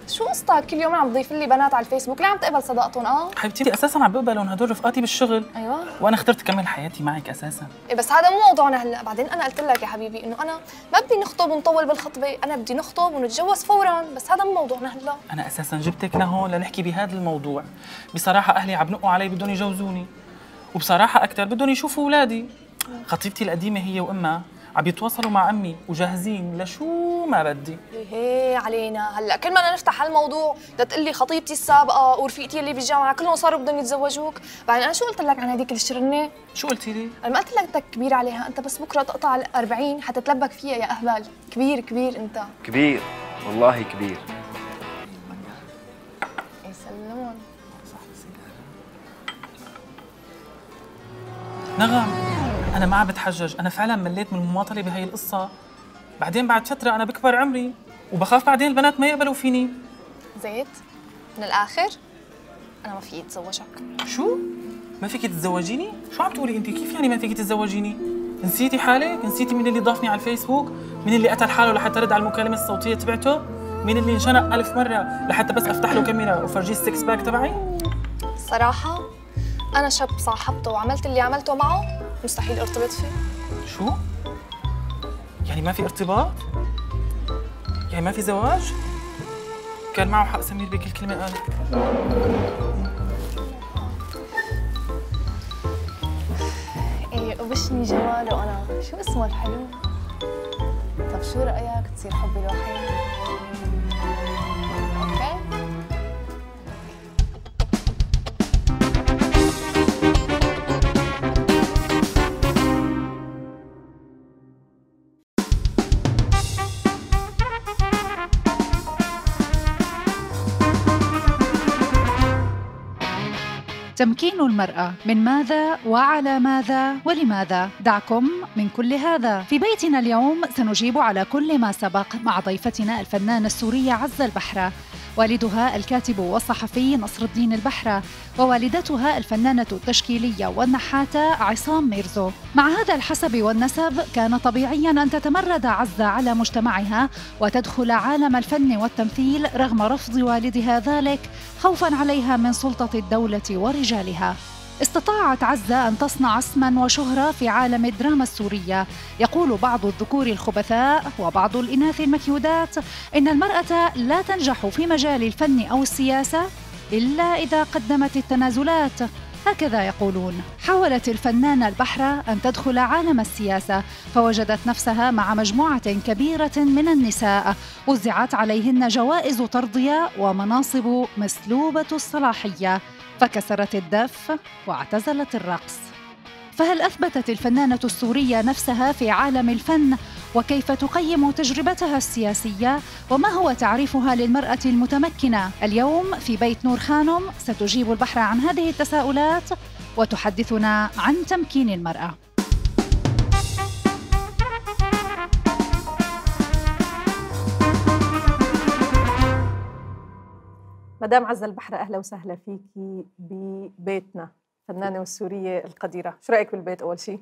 شو قصتك؟ كل يوم عم تضيف لي بنات على الفيسبوك. ليه عم تقبل صداقتهم؟ آه. حبيبتي أساسا عم بقبلهم هدول رفقاتي بالشغل. أيوه. وأنا اخترت كمل حياتي معك أساسا. إيه بس هذا مو موضوعنا هلأ. بعدين أنا قلت لك يا حبيبي إنه أنا ما بدي نخطب ونطول بالخطبة. أنا بدي نخطب ونتجوز فورا. بس هذا مو موضوعنا هلأ. أنا أساسا جبتك لهون لنحكي بهذا الموضوع. بصراحة أهلي عم بنقوا علي بدهم يجوزوني. وبصراحة أكثر بدهم يشوفوا أولادي. خطيبتي القديمة هي وأمها. عم يتواصلوا مع أمي وجاهزين لشو ما بدي. إيه علينا. هلأ كل ما نفتح هالموضوع بدها تقول لي خطيبتي السابقة ورفيقتي اللي بالجامعة كلهم صاروا بدهم يتزوجوك. بعدين أنا شو قلت لك عن هذيك الشرنه شو قلتي لي؟ أنا ما قلت لك انك كبير عليها أنت بس بكرة تقطع ال 40 حتتلبك فيها يا أهبل. كبير كبير أنت. كبير والله كبير. يسلمون نغم. أنا ما عم بتحجج. أنا فعلا مليت من المماطلة بهي القصة. بعدين بعد فترة أنا بكبر عمري وبخاف بعدين البنات ما يقبلوا فيني. زيت من الآخر أنا ما في اتزوجك شو؟ ما فيك تتزوجيني؟ شو عم تقولي انت كيف يعني ما فيك تتزوجيني؟ نسيتي حالك؟ نسيتي مين اللي ضافني على الفيسبوك؟ مين اللي قتل حاله لحتى رد على المكالمة الصوتية تبعته؟ مين اللي انشنق ألف مرة لحتى بس أفتح له كاميرا وفرجيه ال six pack تبعي؟ صراحة أنا شاب صاحبته وعملت اللي عملته معه. مستحيل ارتبط فيه شو؟ يعني ما في ارتباط؟ يعني ما في زواج؟ كان معه حق سمير بكل كلمة قال إيه وبشني جماله أنا شو اسمه الحلو طب شو رأيك تصير حبي الوحيد تمكين المرأة من ماذا وعلى ماذا ولماذا؟ دعكم من كل هذا. في بيتنا اليوم سنجيب على كل ما سبق مع ضيفتنا الفنانة السورية عزة البحرة والدها الكاتب والصحفي نصر الدين البحرة ووالدتها الفنانة التشكيلية والنحاتة عصام ميرزو. مع هذا الحسب والنسب كان طبيعيا أن تتمرد عزة على مجتمعها وتدخل عالم الفن والتمثيل رغم رفض والدها ذلك خوفا عليها من سلطة الدولة ورجالها. استطاعت عزة أن تصنع اسما وشهرة في عالم الدراما السورية. يقول بعض الذكور الخبثاء وبعض الإناث المكيودات إن المرأة لا تنجح في مجال الفن أو السياسة إلا إذا قدمت التنازلات. هكذا يقولون. حاولت الفنانة البحرة أن تدخل عالم السياسة فوجدت نفسها مع مجموعة كبيرة من النساء. وزعت عليهن جوائز ترضية ومناصب مسلوبة الصلاحية. فكسرت الدف واعتزلت الرقص. فهل أثبتت الفنانة السورية نفسها في عالم الفن؟ وكيف تقيم تجربتها السياسية؟ وما هو تعريفها للمرأة المتمكنة؟ اليوم في بيت نور خانم ستجيب البحر عن هذه التساؤلات وتحدثنا عن تمكين المرأة. مدام عزة البحر أهلا وسهلا فيكي ببيتنا فنانة والسورية القديرة. شو رأيك بالبيت أول شيء؟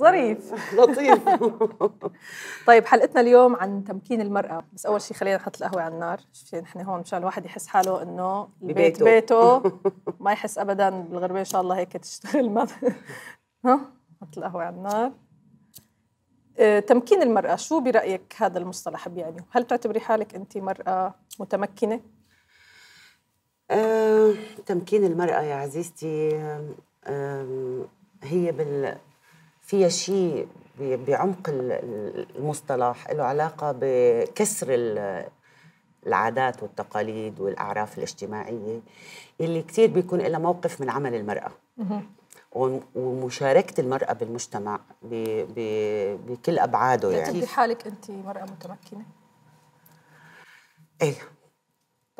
ظريف. [LAUGHS] لطيف. [LAUGHS] طيب حلقتنا اليوم عن تمكين المرأة. بس أول شيء خلينا نحط القهوة على النار. شوفي نحن هون مشان الواحد يحس حاله إنه البيت ببيته. بيته [LAUGHS] ما يحس أبدا بالغربة. إن شاء الله هيك تشتغل ما ها؟ نحط القهوة على النار. آه، تمكين المرأة. شو برأيك هذا المصطلح بيعني؟ هل تعتبري حالك أنت مرأة متمكنة؟ آه، تمكين المرأة يا عزيزتي آم، آم، هي بال فيها شيء بعمق ال- ال- المصطلح له علاقة بكسر ال- العادات والتقاليد والأعراف الاجتماعية اللي كتير بيكون لها موقف من عمل المرأة. وم- ومشاركة المرأة بالمجتمع بكل أبعاده يعني تعتبري حالك أنت مرأة متمكنة؟ إيه.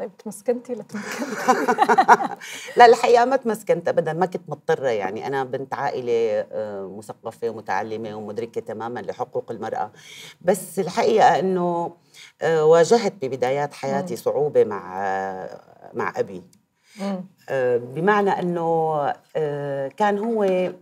طيب تمسكنتي ولا تمكنتي؟ [LAUGHS] لا الحقيقة ما تمسكنت ابدا ما كنت مضطرة يعني. أنا بنت عائلة آه، مثقفة ومتعلمة ومدركة تماما لحقوق المرأة. بس الحقيقة إنه آه، واجهت ببدايات حياتي صعوبة مع مع أبي. آه، بمعنى إنه كان هو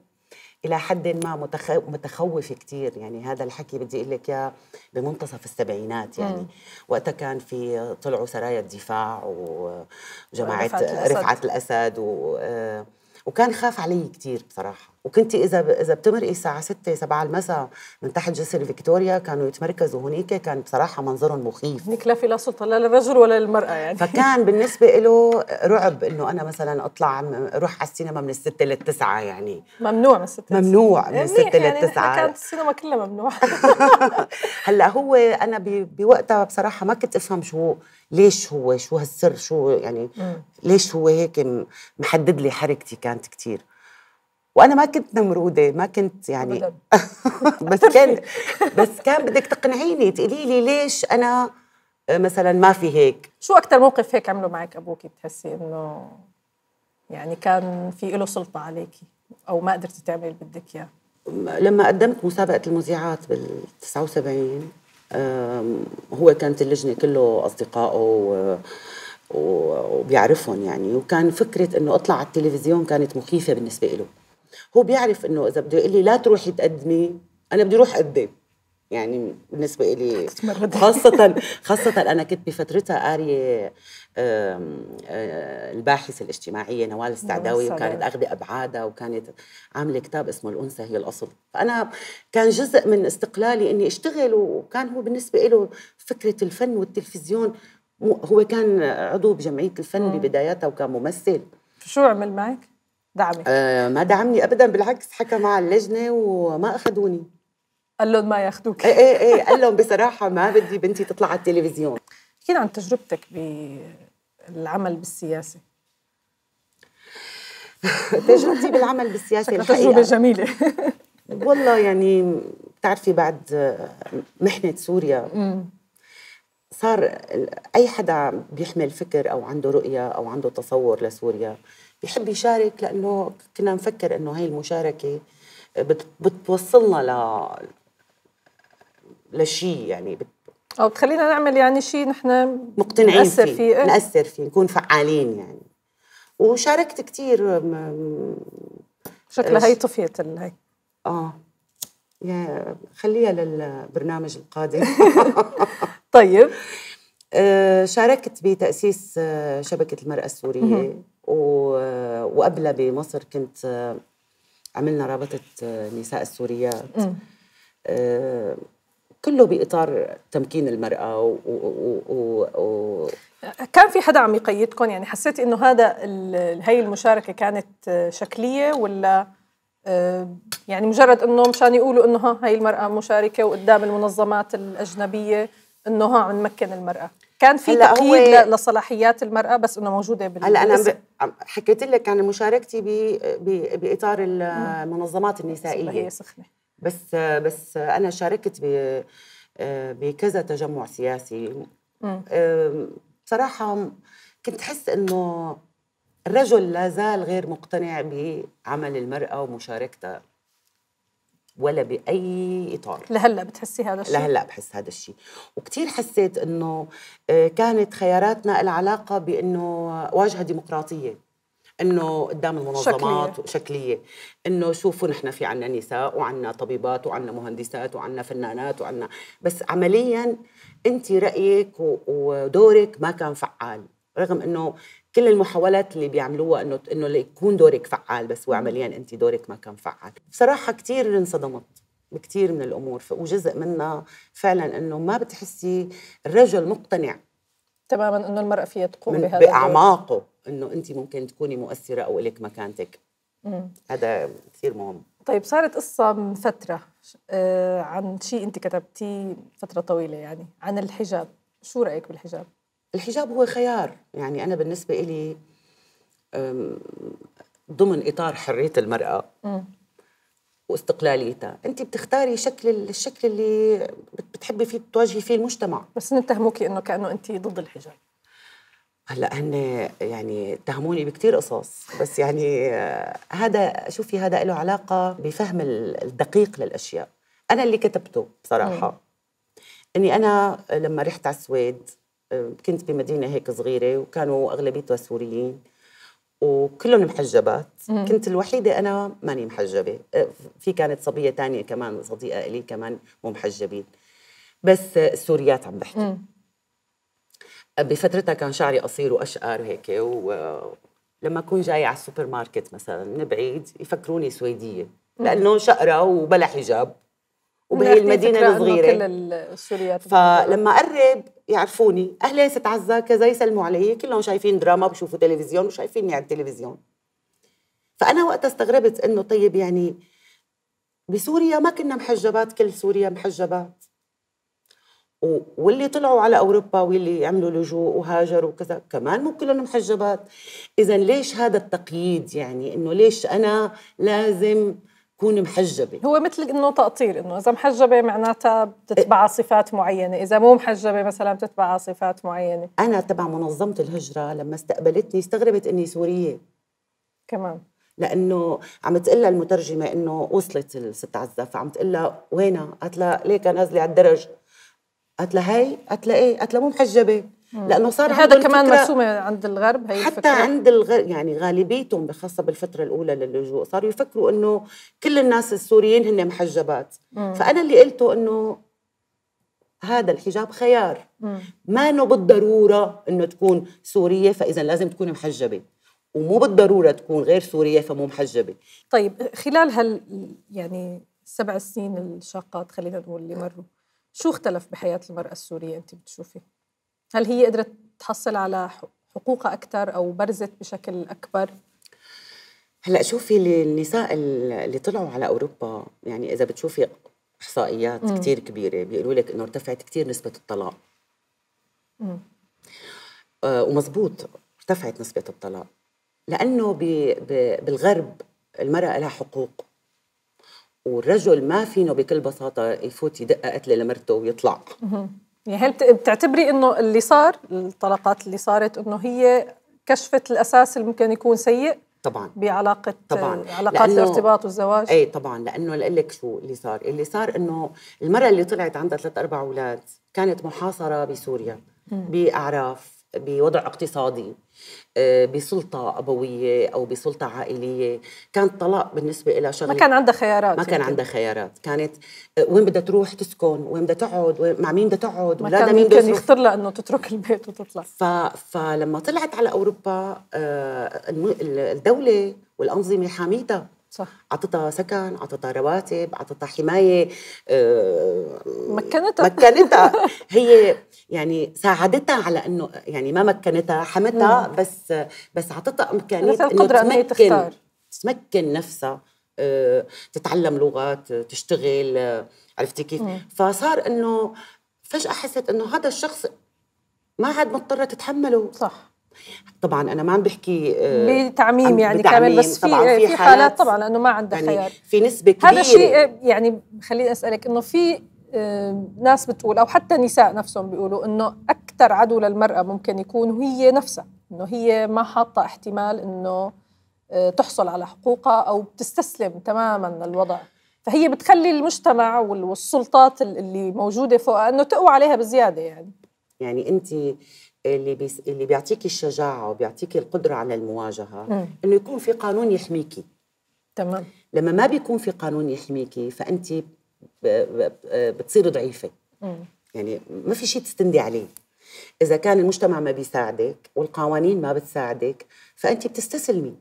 إلى حد ما متخ- متخوف كثير يعني هذا الحكي بدي أقول لك إياه بمنتصف السبعينات يعني مم. وقتها كان في طلعوا سرايا الدفاع وجماعة ورفعت الأسد. رفعت الأسد و آه، وكان خاف علي كثير بصراحة وكنت إذا إذا بتمرقي الساعة 6 7 المساء من تحت جسر فيكتوريا كانوا يتمركزوا هنيك كان بصراحة منظرهم مخيف. هنيك لا في لا للرجل ولا للمرأة يعني. فكان بالنسبة له رعب إنه أنا مثلا أطلع أروح على السينما من الستة للتسعة يعني. ممنوع من الستة ممنوع من منيح الستة يعني للتسعة كانت السينما كلها ممنوع [LAUGHS] هلأ هو أنا ب- بوقتها بصراحة ما كنت أفهم شو ليش هو شو هالسر شو يعني ليش هو هيك محدد لي حركتي كانت كتير. وأنا ما كنت نمرودة ما كنت يعني [LAUGHS] بس [LAUGHS] كان بس كان بدك تقنعيني تقولي لي ليش أنا مثلا ما في هيك. شو أكثر موقف هيك عمله معك أبوك بتحسي إنه يعني كان في له سلطة عليكي أو ما قدرتي تعملي اللي بدك إياه؟ لما قدمت مسابقة المذيعات بال 79 آم، هو كانت اللجنة كله و- وبيعرفهم يعني وكان فكرة إنه أطلع على التلفزيون كانت مخيفة بالنسبة له هو بيعرف إنه إذا بده يقول لي لا تروحي تقدمي أنا بدي أروح أقدم يعني بالنسبة إلي [LAUGHS] خاصة خاصة أنا كنت بفترتها قارية آم، آه، الباحثة الاجتماعية نوال السعداوي. وكانت أخذ أبعادها وكانت عاملة كتاب اسمه الأنثى هي الأصل فأنا كان جزء من استقلالي إني أشتغل وكان هو بالنسبة له فكرة الفن والتلفزيون هو كان عضو بجمعية الفن. ببداياتها وكان ممثل شو عمل معك؟ دعمك آه ما دعمني أبدا بالعكس حكى مع اللجنة وما أخذوني قال لهم ما ياخذوك إيه إيه إيه قال لهم بصراحة ما بدي بنتي تطلع على التلفزيون. احكي عن تجربتك بالعمل بالسياسة. تجربتي بالعمل الحقيقة. تجربة جميلة. والله يعني بتعرفي بعد محنة سوريا صار أي حدا بيحمل فكر أو عنده رؤية أو عنده تصور لسوريا بيحب يشارك لأنه كنا نفكر إنه هي المشاركة بت بتوصلنا ل لشيء يعني بت أو بتخلينا نعمل يعني شيء نحن مقتنعين نأثر فيه, فيه. إيه؟ نأثر فيه نكون فعالين يعني. وشاركت كثير م- شكلها هي طفيت هي آه. يا خليها للبرنامج القادم. [LAUGHS] طيب. آه، شاركت بتأسيس آه، شبكة المرأة السورية. وقبلها بمصر كنت عملنا رابطة نساء السوريات. آه، كله بإطار تمكين المرأة و, و, و, و كان في حدا عم يقيدكم يعني حسيتي إنه هذا هي المشاركة كانت شكلية ولا آه، يعني مجرد انه مشان يقولوا إنه ها هي المرأة مشاركة وقدام المنظمات الأجنبية إنه ها عم نمكن المرأة؟ كان في هو- تقييد ل- لصلاحيات المرأة بس إنه موجودة بال هلأ أنا. ب- حكيت لك عن مشاركتي ب- ب- بإطار المنظمات النسائية. هي سخنة. بس بس أنا شاركت ب بكذا تجمع سياسي. مم. بصراحه كنت حس إنه الرجل لا زال غير مقتنع بعمل المرأة ومشاركتها. ولا بأي إطار. لهلا بتحسي هذا الشيء؟ لهلا بحس هذا الشيء. وكثير حسيت إنه آه، كانت خياراتنا العلاقه بإنه واجهة ديمقراطية. إنه قدام المنظمات شكلية. شكلية. إنه شوفوا نحن في عنا نساء وعنا طبيبات وعنا مهندسات وعنا فنانات وعنا. بس عمليا انت رأيك ودورك ما كان فعال. رغم إنه كل المحاولات اللي بيعملوها إنه إنه يكون دورك فعال بس هو عمليا انت دورك ما كان فعال بصراحة كثير انصدمت بكثير من الأمور وجزء منها فعلا إنه ما بتحسي الرجل مقتنع تماما إنه المرأة فيها تقوم بهذا. بأعماقه إنه انت ممكن تكوني مؤثرة أو لك مكانتك مم. هذا كثير مهم طيب صارت قصة من فترة آه عن شيء أنت كتبتيه فترة طويلة يعني عن الحجاب شو رأيك بالحجاب؟ الحجاب هو خيار. يعني أنا بالنسبة لي أم، ضمن إطار حرية المرأة مم. واستقلاليتها. انت بتختاري شكل الشكل اللي بت- بتحبي فيه تواجهي فيه المجتمع. بس نتهموكي إنه كأنه انت ضد الحجاب. هلأ هن يعني اتهموني بكثير قصص. بس يعني آه، هذا شوفي هذا له علاقة بفهم ال- الدقيق للأشياء. أنا اللي كتبته بصراحة. إني أنا لما رحت على السويد كنت بمدينة هيك صغيرة وكانوا أغلبيتها سوريين وكلهم محجبات. مم. كنت الوحيدة أنا ماني محجبة. آه، في كانت صبية تانية كمان صديقة لي كمان مو محجبين. بس السوريات عم بحكي. بفترتها كان شعري قصير وأشقر هيك ولما أكون جاية على السوبر ماركت مثلا من بعيد يفكروني سويدية. لأنه شقرة وبلا حجاب. وبهي المدينة الصغيرة. كل السوريات فلما قرب يعرفوني. اهلين ست عزه كذا يسلموا علي كلهم شايفين دراما بشوفوا تلفزيون وشايفيني على التلفزيون. فأنا وقتها استغربت إنه طيب يعني بسوريا ما كنا محجبات كل سوريا محجبات. واللي طلعوا على أوروبا واللي عملوا لجوء وهاجروا وكذا كمان مو كلهم محجبات. اذا ليش هذا التقييد يعني؟ إنه ليش أنا لازم كون محجبة. هو مثل إنه تقطير إنه إذا محجبة معناتها بتتبع صفات معينة إذا مو محجبة مثلا بتتبع صفات معينة. أنا تبع منظمة الهجرة لما استقبلتني استغربت إني سورية. كمان. لأنه عم تقول لها المترجمة إنه وصلت الست عزه فعم تقول لها وينها؟ قالت لها ليك نازله على الدرج؟ قالت لها هي؟ قالت لها إيه؟ قالت لها مو محجبة. لأنه صار هذا كمان مرسومة عند الغرب هي حتى الفكرة. عند الغ... يعني غالبيتهم بخاصة بالفترة الأولى للجوء صاروا يفكروا إنه كل الناس السوريين هن محجبات مم. فأنا اللي قلته إنه هذا الحجاب خيار. ما إنه بالضرورة إنه تكون سورية فإذا لازم تكون محجبة ومو بالضرورة تكون غير سورية فمو محجبة طيب خلال هال يعني السبع سنين الشاقات خلينا نقول اللي مروا شو اختلف بحياة المرأة السورية أنت بتشوفي؟ هل هي قدرت تحصل على حقوقها أكثر أو برزت بشكل أكبر؟ هلأ شوفي النساء اللي طلعوا على أوروبا يعني إذا بتشوفي إحصائيات مم. كثير كبيرة بيقولوا لك إنه ارتفعت كثير نسبة الطلاق مم. آه ومزبوط ارتفعت نسبة الطلاق لأنه ب... ب... بالغرب المرأة لها حقوق والرجل ما فينه بكل بساطة يفوت يدق قتلة لمرته ويطلع. يعني هل بت- بتعتبري إنه اللي صار الطلاقات اللي صارت إنه هي كشفت الأساس اللي ممكن يكون سيء؟ طبعا. بعلاقة طبعا. علاقات الارتباط والزواج؟ اي طبعا. لأنه لك شو اللي صار. اللي صار إنه المرأة اللي طلعت عندها ثلاث أربع أولاد كانت محاصرة بسوريا. بأعراف بوضع اقتصادي آه، بسلطة أبوية أو بسلطة عائلية. كان طلاق بالنسبة لها شغلة ما كان عندها خيارات ما كان. عندها خيارات. كانت آه، وين بدها تروح تسكن؟ وين بدها تقعد؟ مع مين بدها تقعد؟ ما كان مين يخطر لها إنه تترك البيت وتطلع. ف... فلما طلعت على أوروبا آه، الدولة والأنظمة حاميتها. صح اعطتها سكن اعطتها رواتب اعطتها حماية آه، مكنتها مكنتها [LAUGHS] هي يعني ساعدتها على إنه يعني ما مكنتها حمتها. بس بس اعطتها إمكانية هي تمكن تختار. تمكن نفسها آه، تتعلم لغات تشتغل آه، عرفتي كيف مم. فصار إنه فجأة حست إنه هذا الشخص ما عاد مضطرة تتحمله صح طبعا أنا ما عم بحكي آه، بتعميم عم- يعني. كامل بس في طبعاً في حالات طبعا لأنه ما عندها يعني خيار. في نسبة كبيرة. هذا الشيء يعني خليني أسألك إنه في آه، ناس بتقول أو حتى نساء نفسهم بيقولوا إنه أكثر عدو للمرأة ممكن يكون هي نفسها إنه هي ما حاطة احتمال إنه آه، تحصل على حقوقها أو بتستسلم تماما للوضع. فهي بتخلي المجتمع وال- والسلطات ال- اللي موجودة فوقها إنه تقوى عليها بزيادة يعني. يعني انت اللي بيس اللي بيعطيكي الشجاعة وبيعطيكي القدرة على المواجهة مم. إنه يكون في قانون يحميكي تمام. لما ما بيكون في قانون يحميكي فأنت ب- ب- بتصيري ضعيفة. مم. يعني ما في شيء تستندي عليه. إذا كان المجتمع ما بيساعدك والقوانين ما بتساعدك فأنت بتستسلمي.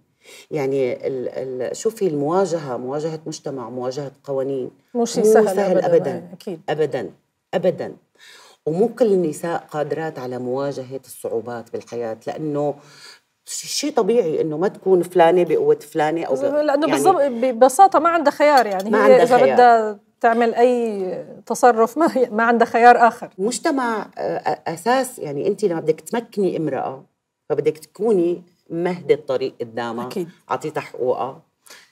يعني ال ال شوفي المواجهة مواجهة مجتمع مواجهة قوانين مو شيء سهل سهل أبداً، ابدا. ابدا. ابدا. ومو كل النساء قادرات على مواجهة الصعوبات بالحياة لأنه شيء طبيعي إنه ما تكون فلانة بقوة فلانة أو لأنه يعني بالضبط ببساطة ما عندها خيار يعني ما هي عندها إذا خيار. بدها تعمل أي تصرف ما هي ما عندها خيار آخر مجتمع أساس يعني انت لما بدك تمكني امرأة فبدك تكوني مهدي الطريق قدامها أكيد. أعطيتها حقوقها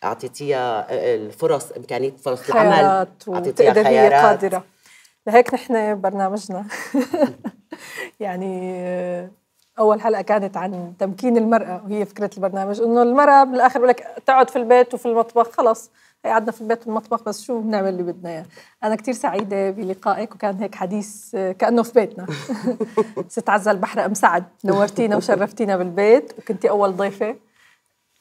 أعطيتيها الفرص إمكانية فرص العمل أعطيتيها خيارات قادرة لهيك نحن برنامجنا. [LAUGHS] يعني أول حلقة كانت عن تمكين المرأة وهي فكرة البرنامج إنه المرأة بالآخر بقول لك تقعد في البيت وفي المطبخ خلص. هي قعدنا في البيت والمطبخ بس شو بنعمل اللي بدنا إياه. أنا كثير سعيدة بلقائك وكان هيك حديث كأنه في بيتنا. [LAUGHS] ست عزة البحر أم سعد نورتينا وشرفتينا بالبيت وكنتي أول ضيفة.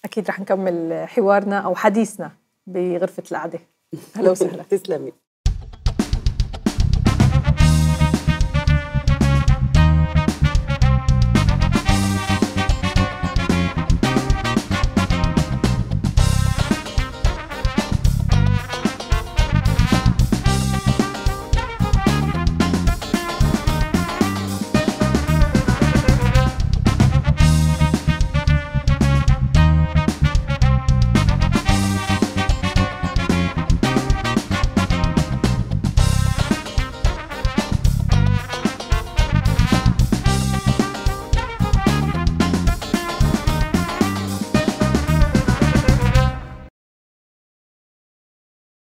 أكيد رح نكمل حوارنا أو حديثنا بغرفة القعدة. أهلا وسهلا. [LAUGHS] تسلمي.